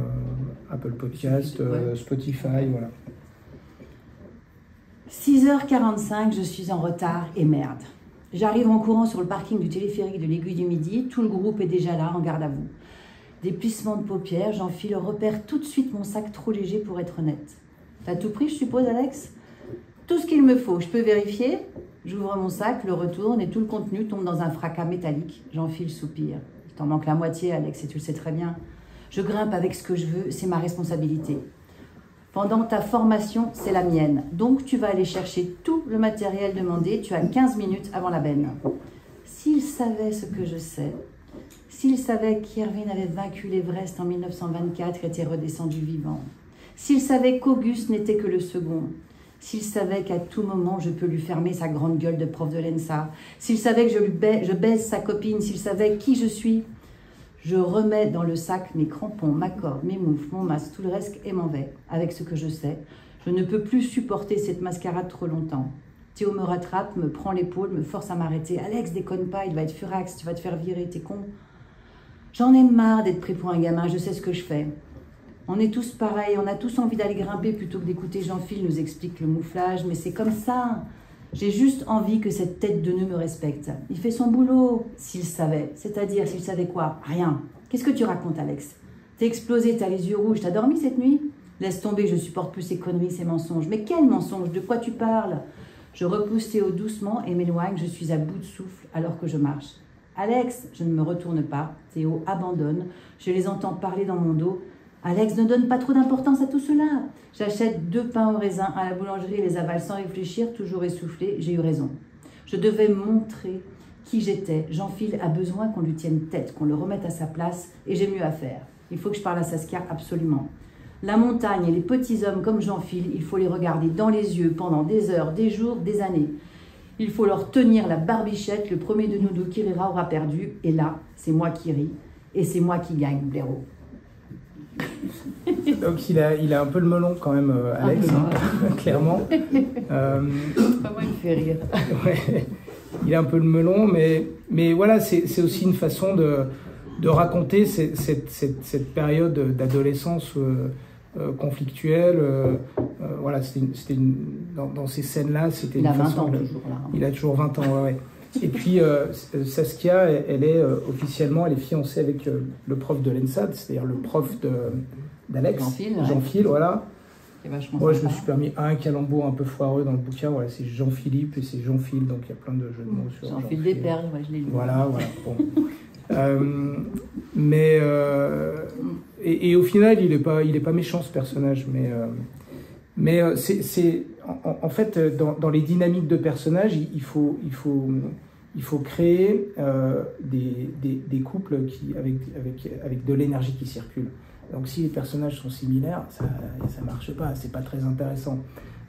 Apple Podcast, Spotify, voilà. 6h45, je suis en retard et merde. J'arrive en courant sur le parking du téléphérique de l'Aiguille du Midi. Tout le groupe est déjà là, en garde à vous. Des plissements de paupières, j'enfile, repère tout de suite mon sac trop léger pour être honnête. T'as tout pris, je suppose, Alex? Tout ce qu'il me faut. Je peux vérifier? J'ouvre mon sac, le retourne et tout le contenu tombe dans un fracas métallique. J'enfile, soupir. Il t'en manque la moitié, Alex, et tu le sais très bien. Je grimpe avec ce que je veux, c'est ma responsabilité. Pendant ta formation, c'est la mienne. Donc, tu vas aller chercher tout le matériel demandé. Tu as 15 minutes avant la benne. S'il savait ce que je sais, S'il savait qu'Irvine avait vaincu l'Everest en 1924 et était redescendu vivant. S'il savait qu'Auguste n'était que le second. S'il savait qu'à tout moment je peux lui fermer sa grande gueule de prof de l'ENSA. S'il savait que je, lui baise, sa copine. S'il savait qui je suis. Je remets dans le sac mes crampons, ma corde, mes moufles, mon masque, tout le reste et m'en vais avec ce que je sais. Je ne peux plus supporter cette mascarade trop longtemps. Théo me rattrape, me prend l'épaule, me force à m'arrêter. Alex, déconne pas, il va être furax, tu vas te faire virer, t'es con. J'en ai marre d'être pris pour un gamin, je sais ce que je fais. On est tous pareils, on a tous envie d'aller grimper plutôt que d'écouter Jean-Phil nous explique le mouflage, mais c'est comme ça. J'ai juste envie que cette tête de nœud me respecte. Il fait son boulot, s'il savait. C'est-à-dire, s'il savait quoi? Rien. Qu'est-ce que tu racontes, Alex? T'es explosé, t'as les yeux rouges, t'as dormi cette nuit? Laisse tomber, je supporte plus ces conneries, ces mensonges. Mais quel mensonge? De quoi tu parles? Je repousse Théo doucement et m'éloigne, je suis à bout de souffle alors que je marche. Alex, je ne me retourne pas. Théo abandonne. Je les entends parler dans mon dos. Alex ne donne pas trop d'importance à tout cela. J'achète deux pains au raisin à la boulangerie et les avale sans réfléchir, toujours essoufflé. J'ai eu raison. Je devais montrer qui j'étais. Jean-Phil a besoin qu'on lui tienne tête, qu'on le remette à sa place, et j'ai mieux à faire. Il faut que je parle à Saskia absolument. La montagne et les petits hommes comme Jean-Phil, il faut les regarder dans les yeux pendant des heures, des jours, des années. Il faut leur tenir la barbichette, le premier de nous deux qui rira aura perdu, et là, c'est moi qui ris, et c'est moi qui gagne, blaireau. Donc il a, il a un peu le melon quand même, euh, Alex, hein, clairement. Euh, Pas moi, il me fait rire. ouais, il a un peu le melon, mais, mais voilà, c'est aussi une façon de, de raconter cette, cette, cette, cette période d'adolescence euh, euh, conflictuelle. voilà, c'était dans, dans ces scènes-là, c'était Il une a 20 façon ans de- toujours, là. Il a toujours 20 ans, ouais, ouais. Et puis euh, Saskia, elle est euh, officiellement, elle est fiancée avec euh, le prof de l'ENSAD, c'est-à-dire le prof d'Alex, Jean-Phil. Jean-Phil, voilà. Moi, je me suis permis un calembour un peu foireux dans le bouquin. Voilà, c'est Jean-Philippe et c'est Jean-Phil, donc il y a plein de jeux de mots sur Jean-Phil Jean-Phil. des perles, ouais, je l'ai lu. Voilà, voilà. Bon. Euh, mais euh, et, et au final, il est pas, il est pas méchant ce personnage, mais euh, mais euh, c'est, en, en fait euh, dans, dans les dynamiques de personnages, il, il faut, il faut, il faut créer euh, des, des, des couples qui avec avec avec de l'énergie qui circule. Donc si les personnages sont similaires, ça ça marche pas, c'est pas très intéressant.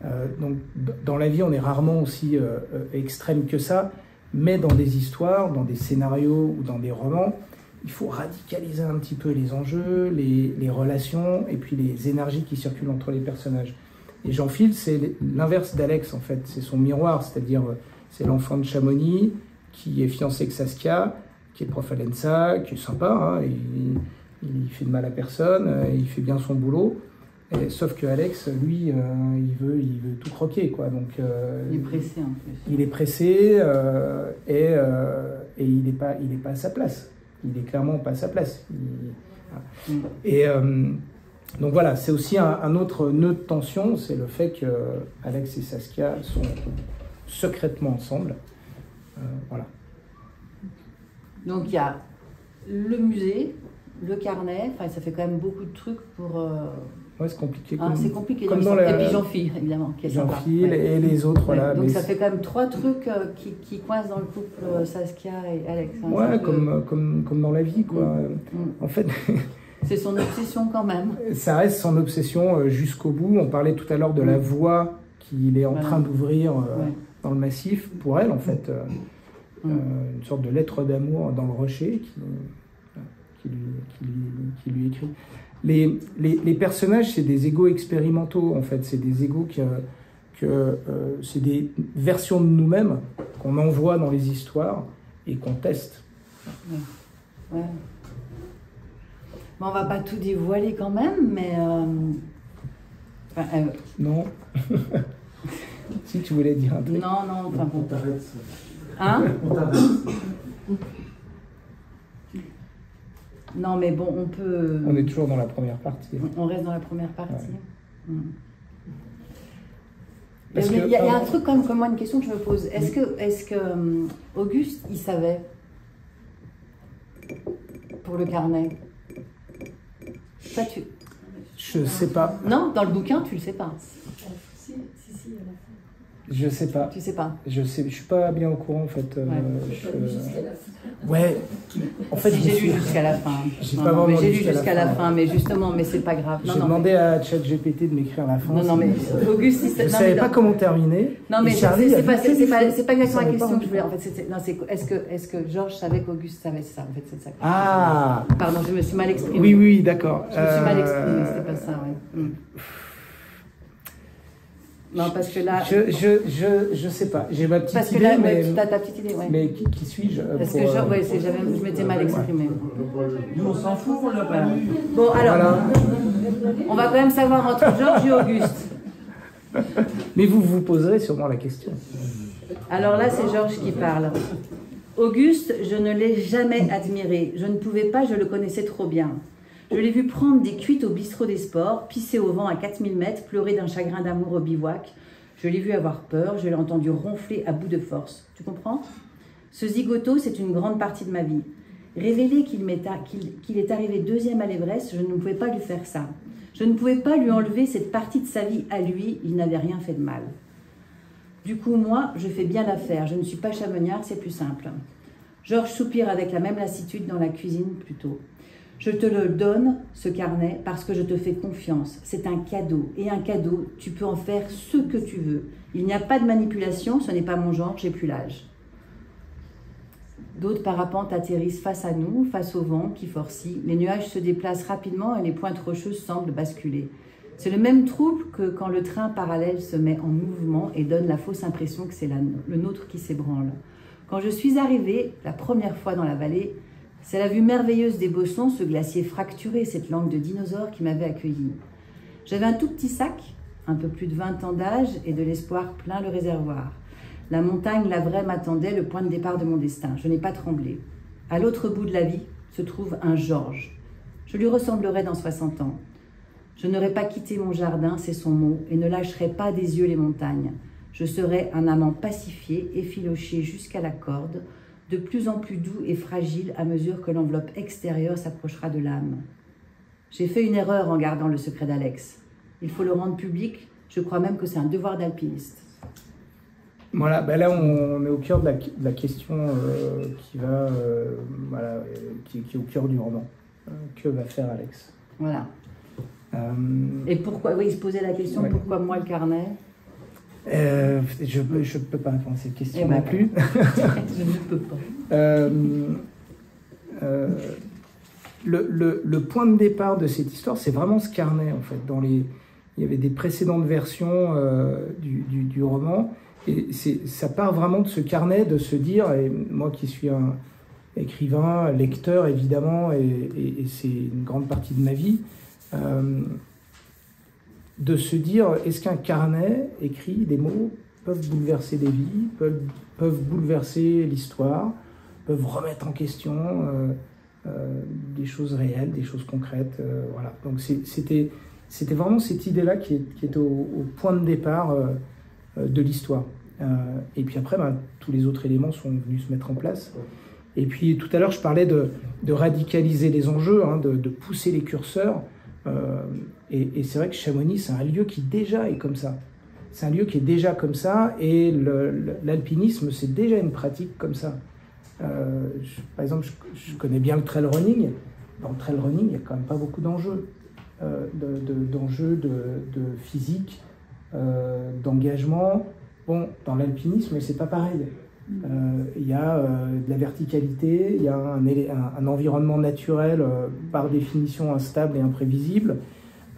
Euh, donc dans la vie, on est rarement aussi euh, euh, extrême que ça, mais dans des histoires, dans des scénarios ou dans des romans, il faut radicaliser un petit peu les enjeux, les, les relations et puis les énergies qui circulent entre les personnages. Et Jean-Phil, c'est l'inverse d'Alex en fait, c'est son miroir, c'est-à-dire euh, c'est l'enfant de Chamonix qui est fiancé avec Saskia, qui est prof à l'ENSA, qui est sympa, hein, il, il fait de mal à personne, euh, il fait bien son boulot. Et- sauf que Alex, lui, euh, il, veut, il veut tout croquer, quoi. Donc, euh, Il est pressé en plus. il est pressé euh, et, et il n'est pas, il est pas à sa place. Il est clairement pas à sa place. Il- voilà. Mm. Et donc voilà, c'est aussi un, un autre nœud de tension, c'est le fait que Alex et Saskia sont secrètement ensemble. Euh, voilà. Donc il y a le musée, le carnet, enfin ça fait quand même beaucoup de trucs pour. euh, Ouais, c'est compliqué. ah, c'est compliqué. comme dans ça- la- Et puis Jean-Phil, évidemment, qui est sympa. Jean-Phil Ouais. et les autres, Ouais, voilà. Donc mais ça fait quand même trois trucs euh, qui, qui coincent dans le couple euh, Saskia et Alex. hein. Ouais, peu- comme, comme, comme dans la vie, quoi. Mm. En fait, C'est son obsession quand même. ça reste son obsession euh, jusqu'au bout. On parlait tout à l'heure de la voie qu'il est en Voilà. train d'ouvrir euh, Ouais. dans le massif. Pour elle, en fait, euh, une sorte de lettre d'amour dans le rocher qui, qui, lui, qui lui- qui lui écrit. Les, les, les personnages, c'est des égaux expérimentaux, en fait. C'est des égaux que, que euh, c'est des versions de nous-mêmes qu'on envoie dans les histoires et qu'on teste. Ouais. Bon, on va pas tout dévoiler quand même, mais. euh, enfin, euh, Non Si tu voulais dire un truc. non, non, enfin On bon. t'arrête. Hein On t'arrête. Non, mais bon, on peut. On est toujours dans la première partie. On- On reste dans la première partie. Ouais. Mm. Parce il y, a il y a un truc quand même, comme moi, une question que je me pose. Est-ce que, est que hum, Auguste, il savait pour le carnet? Ça, tu... Je sais pas. Non, dans le bouquin, tu le sais pas. Si, si, si. Je sais pas. Tu sais pas. Je sais. Je suis pas bien au courant en fait. euh, Ouais. je- Pas lu jusqu'à la fin. Ouais. En fait, si j'ai suis- lu jusqu'à la fin. J'ai pas vraiment lu jusqu'à la la fin. mais justement, mais c'est pas grave. J'ai demandé mais- à ChatGPT de m'écrire la fin. Non, non, mais Auguste, il Je non, savais mais pas non. comment terminer. Non, mais c'est Charlie c'est a pas, c'est pas, c'est exactement la question que je voulais. En fait, c'est- non, c'est est-ce que, est-ce que Georges savait qu'Auguste savait ça En fait, c'est ça. Ah Pardon, je me suis mal exprimée. Oui, oui, d'accord. Je me suis mal exprimée, Euh, c'était pas ça, ouais. Mm. Non, parce que là. Je, je, je, je sais pas. J'ai ma petite Parce que idée, là, mais, ouais, t'as ta petite idée, ouais. mais qui, qui suis-je euh, Parce pour, que euh, Georges, ouais, c'est- j'avais- je m'étais mal exprimée. Nous, on s'en fout, on l'a pas lu. Bon, alors, Voilà. on va quand même savoir entre Georges et Auguste. Mais vous vous poserez sûrement la question. Alors là, c'est Georges qui parle. Auguste, je ne l'ai jamais admiré. Je ne pouvais pas, je le connaissais trop bien. Je l'ai vu prendre des cuites au bistrot des sports, pisser au vent à 4000 mètres, pleurer d'un chagrin d'amour au bivouac. Je l'ai vu avoir peur, je l'ai entendu ronfler à bout de force. Tu comprends? Ce zigoto, c'est une grande partie de ma vie. Révéler qu'il est arrivé deuxième à l'Everest, je ne pouvais pas lui faire ça. Je ne pouvais pas lui enlever cette partie de sa vie à lui, il n'avait rien fait de mal. Du coup, moi, je fais bien l'affaire. Je ne suis pas chamoniard, c'est plus simple. Georges soupire avec la même lassitude dans la cuisine plutôt. Je te le donne, ce carnet, parce que je te fais confiance. C'est un cadeau. Et un cadeau, tu peux en faire ce que tu veux. Il n'y a pas de manipulation, ce n'est pas mon genre, j'ai plus l'âge. D'autres parapentes atterrissent face à nous, face au vent qui forcit. Les nuages se déplacent rapidement et les pointes rocheuses semblent basculer. C'est le même trouble que quand le train parallèle se met en mouvement et donne la fausse impression que c'est le nôtre qui s'ébranle. Quand je suis arrivée la première fois dans la vallée, c'est la vue merveilleuse des bossons, ce glacier fracturé, cette langue de dinosaure qui m'avait accueillie. J'avais un tout petit sac, un peu plus de 20 ans d'âge et de l'espoir plein le réservoir. La montagne, la vraie, m'attendait, le point de départ de mon destin. Je n'ai pas tremblé. À l'autre bout de la vie se trouve un Georges. Je lui ressemblerai dans 60 ans. Je n'aurais pas quitté mon jardin, c'est son mot, et ne lâcherai pas des yeux les montagnes. Je serai un amant pacifié, effiloché jusqu'à la corde, de plus en plus doux et fragile à mesure que l'enveloppe extérieure s'approchera de l'âme. J'ai fait une erreur en gardant le secret d'Alex. Il faut le rendre public, je crois même que c'est un devoir d'alpiniste. Voilà, ben là on est au cœur de la, de la question euh, qui va, euh, voilà, qui, qui est au cœur du roman. Euh, que va faire Alex? Voilà. Euh, Et pourquoi, oui, il se posait la question, Ouais. pourquoi moi le carnet? Euh, Je ne je peux pas répondre à cette question Eh ben, non plus. Je ne peux pas. Euh, euh, le, le- le point de départ de cette histoire, c'est vraiment ce carnet en fait. Dans les, il y avait des précédentes versions euh, du, du- du roman, et c'est, ça part vraiment de ce carnet, de se dire, et moi qui suis un écrivain, lecteur évidemment, et, et- et c'est une grande partie de ma vie, euh, de se dire, est-ce qu'un carnet écrit des mots peuvent bouleverser des vies, peuvent, peuvent bouleverser l'histoire, peuvent remettre en question euh, euh, des choses réelles, des choses concrètes. euh, voilà. Donc c'était vraiment cette idée-là qui qui est au, point de départ de l'histoire. Et puis après, ben, tous les autres éléments sont venus se mettre en place. Et puis tout à l'heure, je parlais de, de radicaliser les enjeux, hein, de, de pousser les curseurs. Et c'est vrai que Chamonix, c'est un lieu qui déjà est comme ça. C'est un lieu qui est déjà comme ça, et l'alpinisme, c'est déjà une pratique comme ça. Euh, par exemple, je, connais bien le trail running. Dans le trail running, il n'y a quand même pas beaucoup d'enjeux. Euh, de- de- d'enjeux de, physique, euh, d'engagement. Bon, dans l'alpinisme, c'est pas pareil. Il y a de la verticalité, il y a un, environnement naturel par définition instable et imprévisible.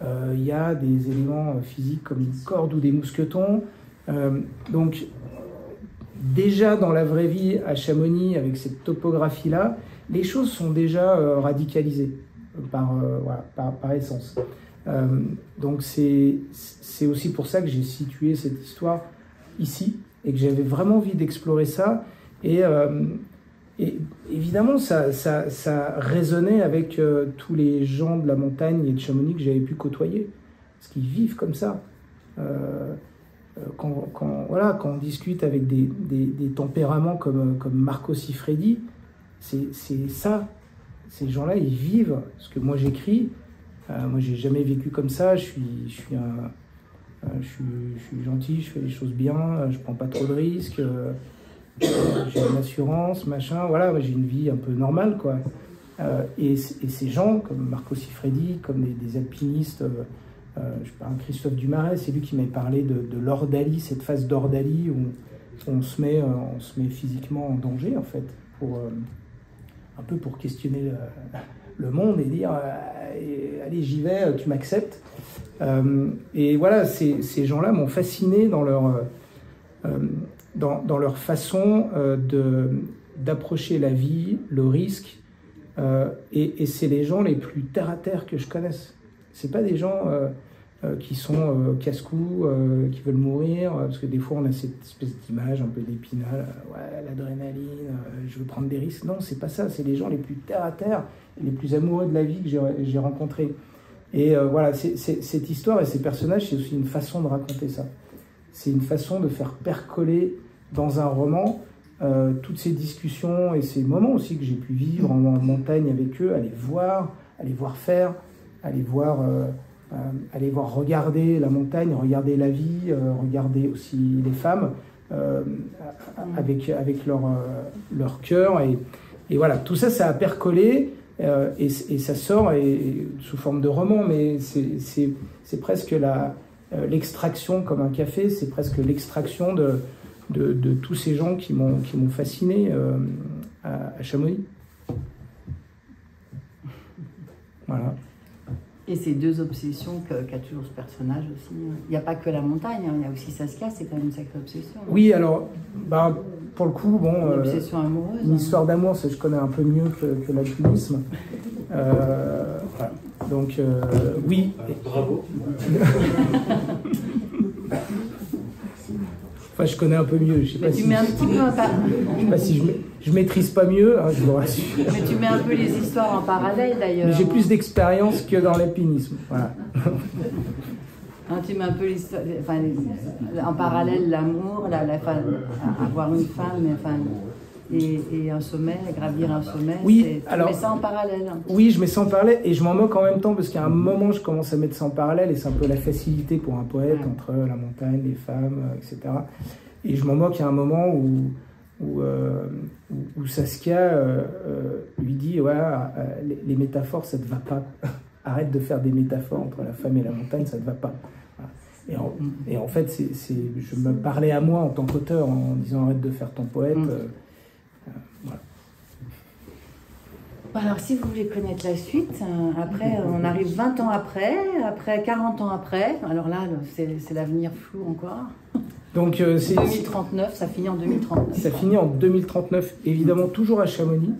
Euh, Il y a des éléments euh, physiques comme une corde ou des mousquetons. Euh, donc, déjà dans la vraie vie à Chamonix, avec cette topographie-là, les choses sont déjà radicalisées par, par, essence. Donc c'est aussi pour ça que j'ai situé cette histoire ici et que j'avais vraiment envie d'explorer ça. Et, et évidemment, ça, ça, ça résonnait avec euh, tous les gens de la montagne et de Chamonix que j'avais pu côtoyer, parce qu'ils vivent comme ça. Euh, euh, quand, quand, voilà, quand on discute avec des, des, tempéraments comme, comme Marco Siffredi, c'est ça. Ces gens-là, ils vivent ce que moi j'écris. Euh, moi, j'ai jamais vécu comme ça. Je suis, je suis je suis, gentil, je fais les choses bien, je prends pas trop de risques. Euh, j'ai une assurance, machin, voilà, j'ai une vie un peu normale, quoi. Euh, et, ces gens, comme Marco Sifredi, comme des, des alpinistes, euh, euh, je pas, Christophe Dumaret, c'est lui qui m'avait parlé de, l'ordalie, cette phase d'ordalie où on se, met, on se met physiquement en danger, en fait, pour, un peu pour questionner le, le monde et dire allez, j'y vais, tu m'acceptes. et voilà, ces, ces gens-là m'ont fasciné dans leur, dans, leur façon de d'approcher la vie, le risque, euh, et, c'est les gens les plus terre à terre que je connaisse. C'est pas des gens euh, euh, qui sont euh, casse-cou, euh, qui veulent mourir, parce que des fois on a cette espèce d'image un peu d'épinal, ouais, l'adrénaline, je veux prendre des risques. Non, c'est pas ça. C'est les gens les plus terre à terre, les plus amoureux de la vie que j'ai rencontrés. Et voilà, cette histoire et ces personnages, c'est aussi une façon de raconter ça. C'est une façon de faire percoler dans un roman euh, toutes ces discussions et ces moments aussi que j'ai pu vivre en, en, montagne avec eux, aller voir, aller voir faire, aller voir, euh, euh, aller voir regarder la montagne, regarder la vie, euh, regarder aussi les femmes euh, avec, avec leur, leur cœur. Et, et, voilà, tout ça, ça a percolé. Et, et, ça sort et, sous forme de roman, mais c'est presque l'extraction comme un café, c'est presque l'extraction de, de, de, tous ces gens qui m'ont fasciné euh, à, à, Chamonix. Voilà. Et ces deux obsessions qu'a qu toujours ce personnage aussi. Il n'y a pas que la montagne, hein, il y a aussi Saskia, c'est quand même une sacrée obsession. Oui, alors, bah, pour le coup, bon. Une obsession euh, amoureuse. Une hein. histoire d'amour, ça je connais un peu mieux que, que l'alpinisme. Euh, voilà. Donc, euh, oui. Bravo. Enfin, je connais un peu mieux. Je sais mais pas tu si mets un petit peu un par... Je sais pas si je, je maîtrise pas mieux, hein, je vous rassure. Mais tu mets un peu les histoires en parallèle d'ailleurs. J'ai plus d'expérience que dans l'alpinisme. Voilà. Hein, tu mets un peu enfin, en parallèle l'amour, la, la, avoir une femme, enfin, et, et, un sommet, gravir un sommet. Oui, tu alors, mets ça en parallèle. Oui, je mets ça en parallèle et je m'en moque en même temps parce qu'à un moment, je commence à mettre ça en parallèle et c'est un peu la facilité pour un poète ouais. entre la montagne, les femmes, etc. Et je m'en moque à un moment où, où, euh, où, où Saskia euh, euh, lui dit Ouais, les, les, métaphores, ça te va pas. Arrête de faire des métaphores entre la femme et la montagne, ça te va pas. Et en, et en fait, c'est, je me parlais à moi en tant qu'auteur en disant arrête de faire ton poète. Mm. Euh, voilà. Alors, si vous voulez connaître la suite, euh, après, on arrive 20 ans après, après 40 ans après. Alors là, c'est l'avenir flou encore. Donc, euh, 2039, ça finit en 2039. Ça finit en 2039, évidemment, toujours à Chamonix.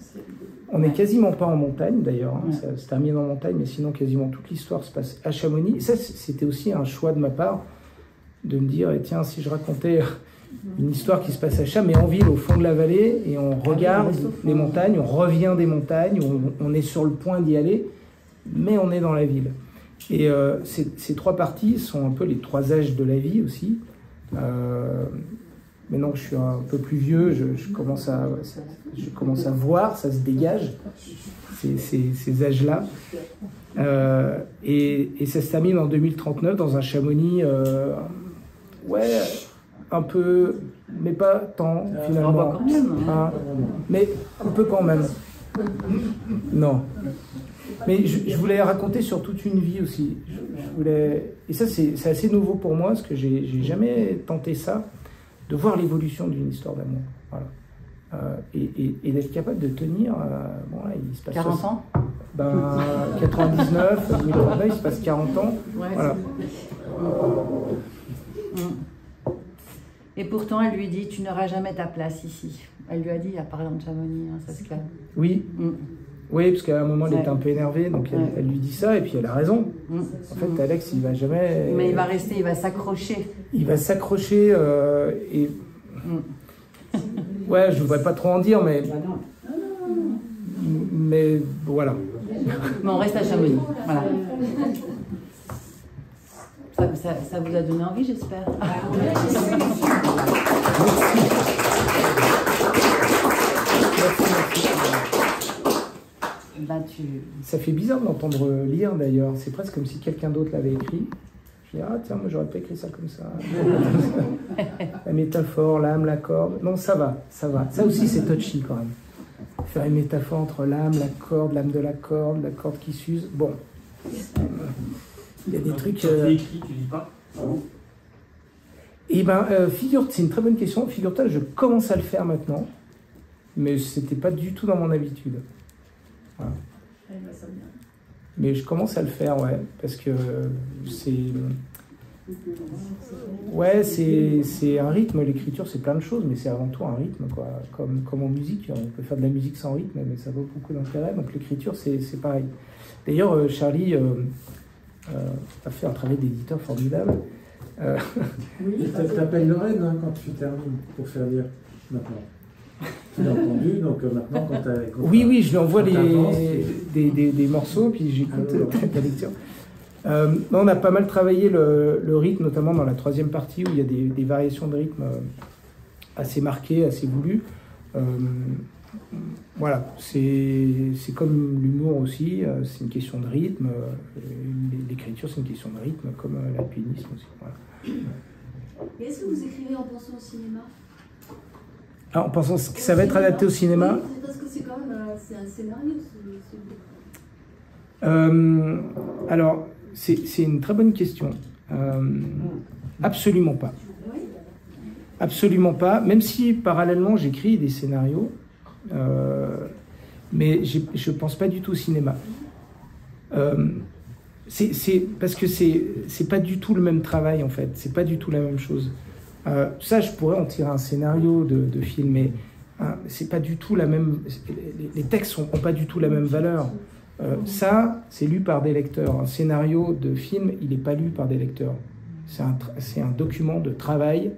On n'est ouais. quasiment pas en montagne d'ailleurs, hein. ouais. ça se termine en montagne, mais sinon quasiment toute l'histoire se passe à Chamonix. Et ça, c'était aussi un choix de ma part de me dire, et tiens, si je racontais une histoire qui se passe à Chamonix, mais en ville, au fond de la vallée, et on regarde les montagnes, on revient des montagnes, on, on est sur le point d'y aller, mais on est dans la ville. Et euh, ces, ces, trois parties sont un peu les trois âges de la vie aussi. Euh, Maintenant que je suis un peu plus vieux, je, je, commence, à, je commence à voir, ça se dégage, ces, ces, ces âges-là. Euh, et, et, ça se termine en 2039 dans un Chamonix, ouais, un peu, mais pas tant finalement. Quand même, hein. hein, mais un peu quand même. Non. Mais je, je, voulais raconter sur toute une vie aussi. Je, je voulais... Et ça, c'est assez nouveau pour moi, parce que j'ai jamais tenté ça de voir l'évolution d'une histoire d'amour. Voilà. Euh, et, et, et d'être capable de tenir. Euh, bon, là, il se passe 40 ans ben, 99, 2039, il se passe 40 ans. Ouais, voilà. Et pourtant, elle lui dit Tu n'auras jamais ta place ici. Elle lui a dit, en parlant de Chamonix, hein, ça se calme. Oui. Mmh. Oui, parce qu'à un moment, elle ouais. était un peu énervée, donc elle, ouais. elle, lui dit ça, et puis elle a raison. Mmh. En fait, Alex, il va jamais. Mais il va rester, il va s'accrocher. Il va s'accrocher, euh, et. Ouais, je voudrais pas trop en dire, mais. Mais voilà. Mais on reste à Chamonix. Voilà. Ça, ça, ça vous a donné envie, j'espère. Tu... Ça fait bizarre de l'entendre lire d'ailleurs. C'est presque comme si quelqu'un d'autre l'avait écrit. Je dis, ah tiens, moi j'aurais pas écrit ça comme ça. la métaphore, l'âme, la corde. Non, ça va, ça va. Ça aussi, c'est touchy quand même. Faire une métaphore entre l'âme, la corde, l'âme de la corde, la corde qui s'use. Bon. Il y a des trucs. Euh, tu écris, tu dis pas Eh ben, euh, figure, c'est une très bonne question. Figure-toi, je commence à le faire maintenant, mais c'était pas du tout dans mon habitude. Voilà. Mais je commence à le faire, ouais, parce que c'est, ouais, c'est, c'est un rythme. L'écriture, c'est plein de choses, mais c'est avant tout un rythme, quoi. Comme, comme en musique, on peut faire de la musique sans rythme, mais ça vaut beaucoup d'intérêt. Donc l'écriture, c'est, c'est pareil. D'ailleurs, euh, Charlie euh, euh, a fait un travail d'éditeur formidable. Euh, Et t'a- T'appelles Lorraine hein, quand tu termines pour faire lire maintenant. Tu l'as entendu, donc euh, maintenant quand t'as. quand Oui, oui, je lui envoie les, des, des- des morceaux, puis j'écoute Ah, euh, ta lecture. Euh, on a pas mal travaillé le, le rythme, notamment dans la troisième partie, où il y a des, des variations de rythme assez marquées, assez voulues. Euh, voilà, c'est c'est comme l'humour aussi, c'est une question de rythme. L'écriture, c'est une question de rythme, comme l'alpinisme aussi. Voilà. Et est-ce que vous écrivez en pensant au cinéma? Ah, en pensant que ça va être adapté au cinéma Oui, parce que c'est quand même euh, un scénario. ce- ce- Euh, alors, c'est une très bonne question. Euh, absolument pas. Absolument pas. Même si parallèlement j'écris des scénarios, euh, mais je pense pas du tout au cinéma. C'est parce que c'est c'est pas du tout le même travail en fait. C'est pas du tout la même chose. Euh, ça, je pourrais en tirer un scénario de, de film, mais hein, c'est pas du tout la même. Les, les textes n'ont pas du tout la même valeur. Euh, ça, c'est lu par des lecteurs. Un scénario de film, il n'est pas lu par des lecteurs. C'est un, document de travail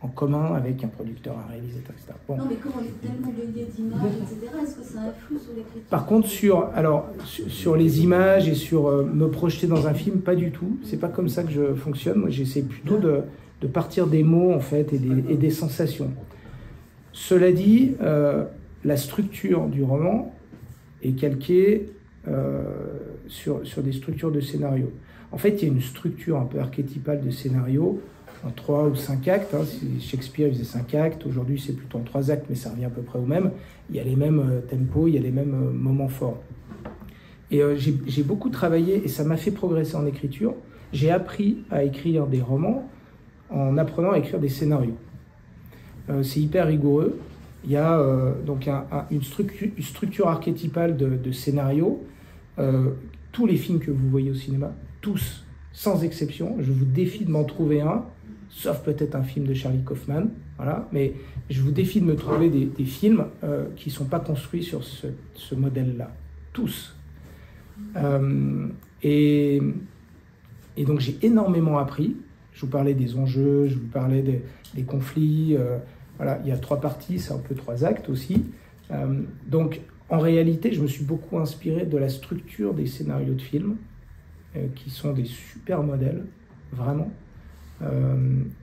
en commun avec un producteur, un réalisateur, etc. Bon. Non, mais comme on est tellement d'images, etc., est-ce que ça influe sur l'écriture? Par contre, sur, alors, sur, sur les images et sur euh, me projeter dans un film, pas du tout. C'est pas comme ça que je fonctionne. Moi, j'essaie plutôt de, de partir des mots, en fait, et des, sensations. Cela dit, euh, la structure du roman est calquée euh, sur, sur des structures de scénario. En fait, il y a une structure un peu archétypale de scénario en trois ou cinq actes. hein. Shakespeare faisait cinq actes, aujourd'hui c'est plutôt en trois actes, mais ça revient à peu près au même. Il y a les mêmes euh, tempos, il y a les mêmes euh, moments forts. Et j'ai beaucoup travaillé et ça m'a fait progresser en écriture. J'ai appris à écrire des romans en apprenant à écrire des scénarios. Euh, c'est hyper rigoureux. Il y a euh, donc un- un- une, structure, archétypale de, de scénario. Euh, tous les films que vous voyez au cinéma, tous, sans exception, je vous défie de m'en trouver un, sauf peut-être un film de Charlie Kaufman, voilà, mais je vous défie de me trouver des, films qui ne sont pas construits sur ce, modèle-là. Tous. Et donc j'ai énormément appris. Je vous parlais des enjeux, je vous parlais des, des conflits. euh, voilà, il y a trois parties, c'est un peu trois actes aussi. Euh, donc en réalité, je me suis beaucoup inspiré de la structure des scénarios de films, euh, qui sont des super modèles, vraiment.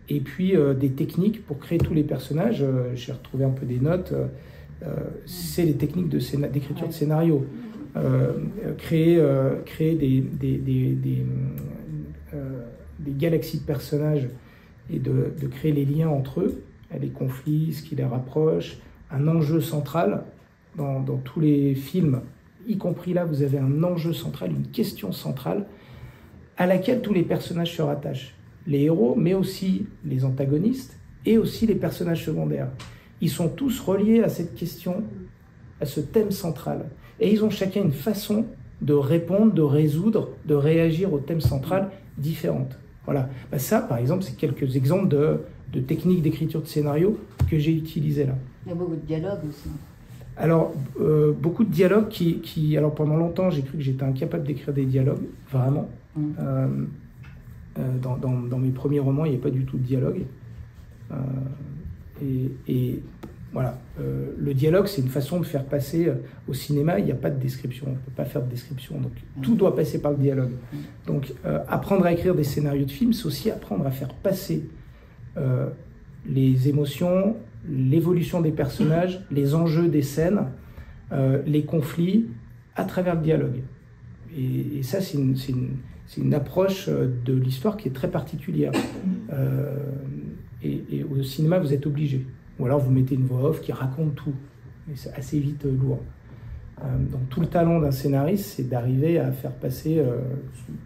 Et puis des techniques pour créer tous les personnages. J'ai retrouvé un peu des notes. c'est les techniques d'écriture de scénario. Euh, créer, créer des, des, des, des, euh, des galaxies de personnages et de, créer les liens entre eux, les conflits, ce qui les rapproche, un enjeu central dans tous les films, y compris là, vous avez un enjeu central, une question centrale à laquelle tous les personnages se rattachent. Les héros, mais aussi les antagonistes et aussi les personnages secondaires. Ils sont tous reliés à cette question, à ce thème central. Et ils ont chacun une façon de répondre, de résoudre, de réagir au thème central différente. Voilà. Bah, ça, par exemple, c'est quelques exemples de, de techniques d'écriture de scénario que j'ai utilisées là. Il y a beaucoup de dialogues aussi. Alors, euh, beaucoup de dialogues qui, qui- Alors, pendant longtemps, j'ai cru que j'étais incapable d'écrire des dialogues, vraiment. Mm. Euh, euh, dans, dans- dans mes premiers romans, il n'y avait pas du tout de dialogue. Euh, et, et voilà, Euh, le dialogue, c'est une façon de faire passer euh, au cinéma, il n'y a pas de description, on ne peut pas faire de description, donc tout doit passer par le dialogue. Donc, euh, apprendre à écrire des scénarios de films, c'est aussi apprendre à faire passer les émotions, l'évolution des personnages, les enjeux des scènes, les conflits à travers le dialogue. et, et ça, c'est une, approche de l'histoire qui est très particulière. Et, et au cinéma, vous êtes obligé. Ou alors vous mettez une voix off qui raconte tout. Et c'est assez vite euh, lourd. Euh, donc tout le talent d'un scénariste, c'est d'arriver à faire passer euh,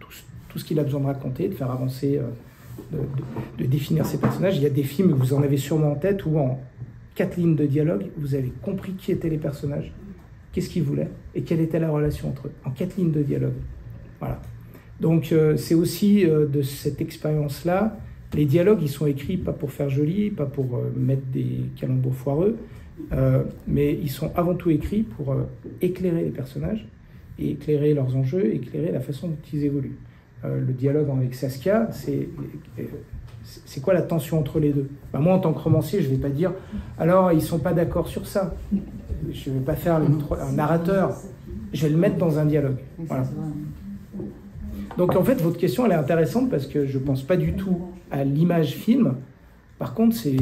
tout, ce- qu'il a besoin de raconter, de faire avancer, de, de- définir ses personnages. Il y a des films, vous en avez sûrement en tête, où en quatre lignes de dialogue, vous avez compris qui étaient les personnages, qu'est-ce qu'ils voulaient et quelle était la relation entre eux. En quatre lignes de dialogue. Voilà. Donc c'est aussi de cette expérience-là. Les dialogues, ils sont écrits pas pour faire joli, pas pour euh, mettre des calembours foireux, euh, mais ils sont avant tout écrits pour euh, éclairer les personnages, et éclairer leurs enjeux, éclairer la façon dont ils évoluent. Le dialogue avec Saskia, c'est c'est quoi la tension entre les deux? Ben, Moi, en tant que romancier, je ne vais pas dire alors ils sont pas d'accord sur ça. Je ne vais pas faire le- un narrateur. Je vais le mettre dans un dialogue. Voilà. Donc en fait, votre question, elle est intéressante parce que je pense pas du tout à l'image film. Par contre, c'est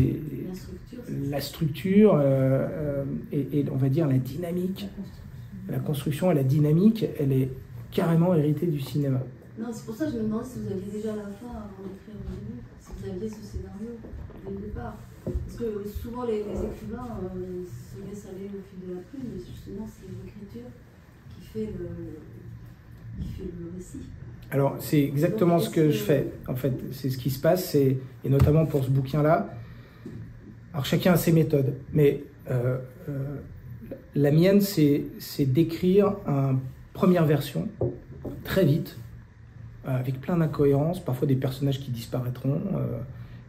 La structure, euh, euh, et, et on va dire la dynamique. La construction et la dynamique, elle est carrément héritée du cinéma. Non, c'est pour ça que je me demandais si vous aviez déjà la fin avant d'écrire au début, si vous aviez ce scénario dès le départ. Parce que souvent les, les écrivains euh, se laissent aller au fil de la plume, mais justement c'est l'écriture qui fait le, qui fait le récit. Alors, c'est exactement ce que je fais. En fait, c'est ce qui se passe, et notamment pour ce bouquin-là. Alors, chacun a ses méthodes, mais euh, euh, la mienne, c'est, d'écrire une première version très vite, euh, avec plein d'incohérences, parfois des personnages qui disparaîtront.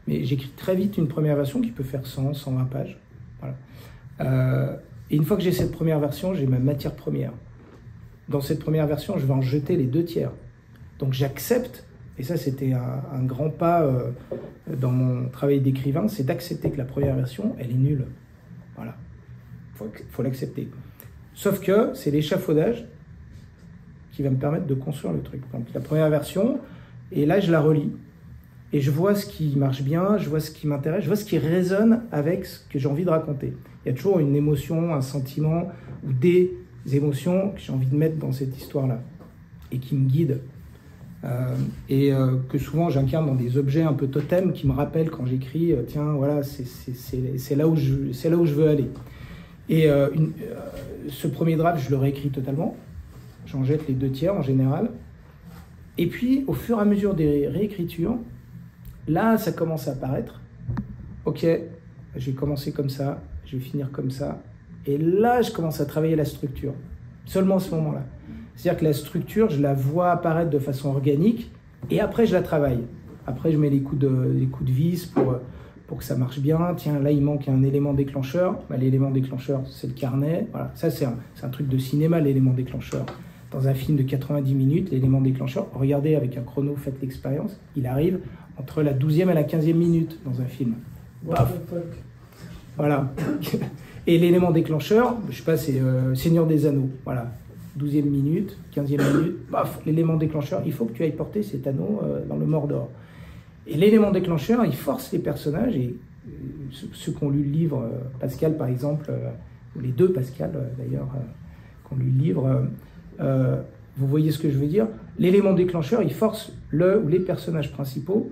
mais j'écris très vite une première version qui peut faire 100, 120 pages. Voilà. Et une fois que j'ai cette première version, j'ai ma matière première. Dans cette première version, je vais en jeter les deux tiers. Donc j'accepte, et ça c'était un, grand pas euh, dans mon travail d'écrivain, c'est d'accepter que la première version, elle est nulle. Voilà. Il faut, faut l'accepter. Sauf que c'est l'échafaudage qui va me permettre de construire le truc. Donc la première version, et là je la relis, et je vois ce qui marche bien, je vois ce qui m'intéresse, je vois ce qui résonne avec ce que j'ai envie de raconter. Il y a toujours une émotion, un sentiment, ou des émotions que j'ai envie de mettre dans cette histoire-là, et qui me guident. Euh, et euh, que souvent j'incarne dans des objets un peu totems qui me rappellent quand j'écris, euh, tiens, voilà, c'est- là, où je- là où je veux aller. Et ce premier draft, je le réécris totalement. J'en jette les deux tiers en général. Et puis, au fur et à mesure des réécritures, là, ça commence à apparaître. Ok, j'ai commencé comme ça, je vais finir comme ça. Et là, je commence à travailler la structure. Seulement à ce moment-là. C'est-à-dire que la structure, je la vois apparaître de façon organique et après, je la travaille. Après, je mets les coups de, les coups de vis pour, pour que ça marche bien. Tiens, là, il manque un élément déclencheur. Bah, l'élément déclencheur, c'est le carnet. Voilà. Ça, c'est un, truc de cinéma, l'élément déclencheur. Dans un film de 90 minutes, l'élément déclencheur, regardez avec un chrono, faites l'expérience, il arrive entre la 12e et la 15e minute dans un film. Paf. Voilà. Et l'élément déclencheur, je sais pas, c'est euh, Seigneur des Anneaux. Voilà. 12e minute, 15e minute, paf, l'élément déclencheur, il faut que tu ailles porter cet anneau euh, dans le Mordor. Et l'élément déclencheur, il force les personnages, et euh, ceux, ceux qui ont lu le livre, euh, Pascal par exemple, ou les deux Pascal d'ailleurs, euh, qui ont lu le livre, euh, vous voyez ce que je veux dire? L'élément déclencheur, il force le ou les personnages principaux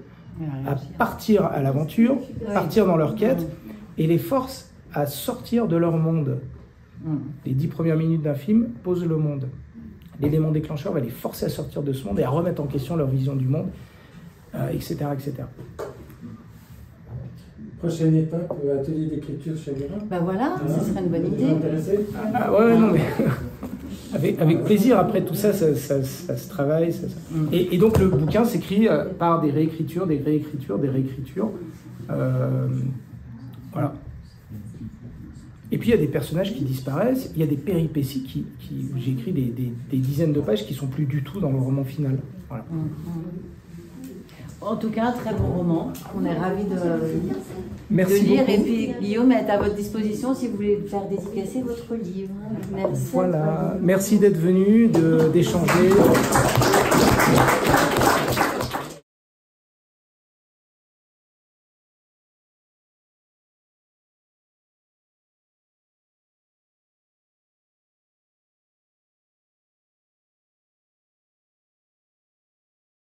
à partir à l'aventure, partir dans leur quête, et les force à sortir de leur monde. Mm. Les dix premières minutes d'un film posent le monde. L'élément déclencheur va les forcer à sortir de ce monde et à remettre en question leur vision du monde, euh, etc., etc. Prochaine étape, euh, atelier d'écriture chez Vera. Bah voilà, ce serait une bonne idée. intéressé Ah ouais, non, mais avec, avec plaisir. Après tout ça, ça, ça- ça se travaille. ça- ça- Mm. Et, et donc le bouquin s'écrit euh, par des réécritures, des réécritures, des réécritures. Euh, voilà. Et puis il y a des personnages qui disparaissent, il y a des péripéties qui, j'écris des, des- des dizaines de pages qui sont plus du tout dans le roman final. Voilà. Mm, mm. En tout cas, un très bon roman. On est ravis de, Merci de lire. beaucoup. Et puis, Guillaume est à votre disposition si vous voulez faire dédicacer votre livre. Merci. Voilà. Merci d'être venu, d'échanger.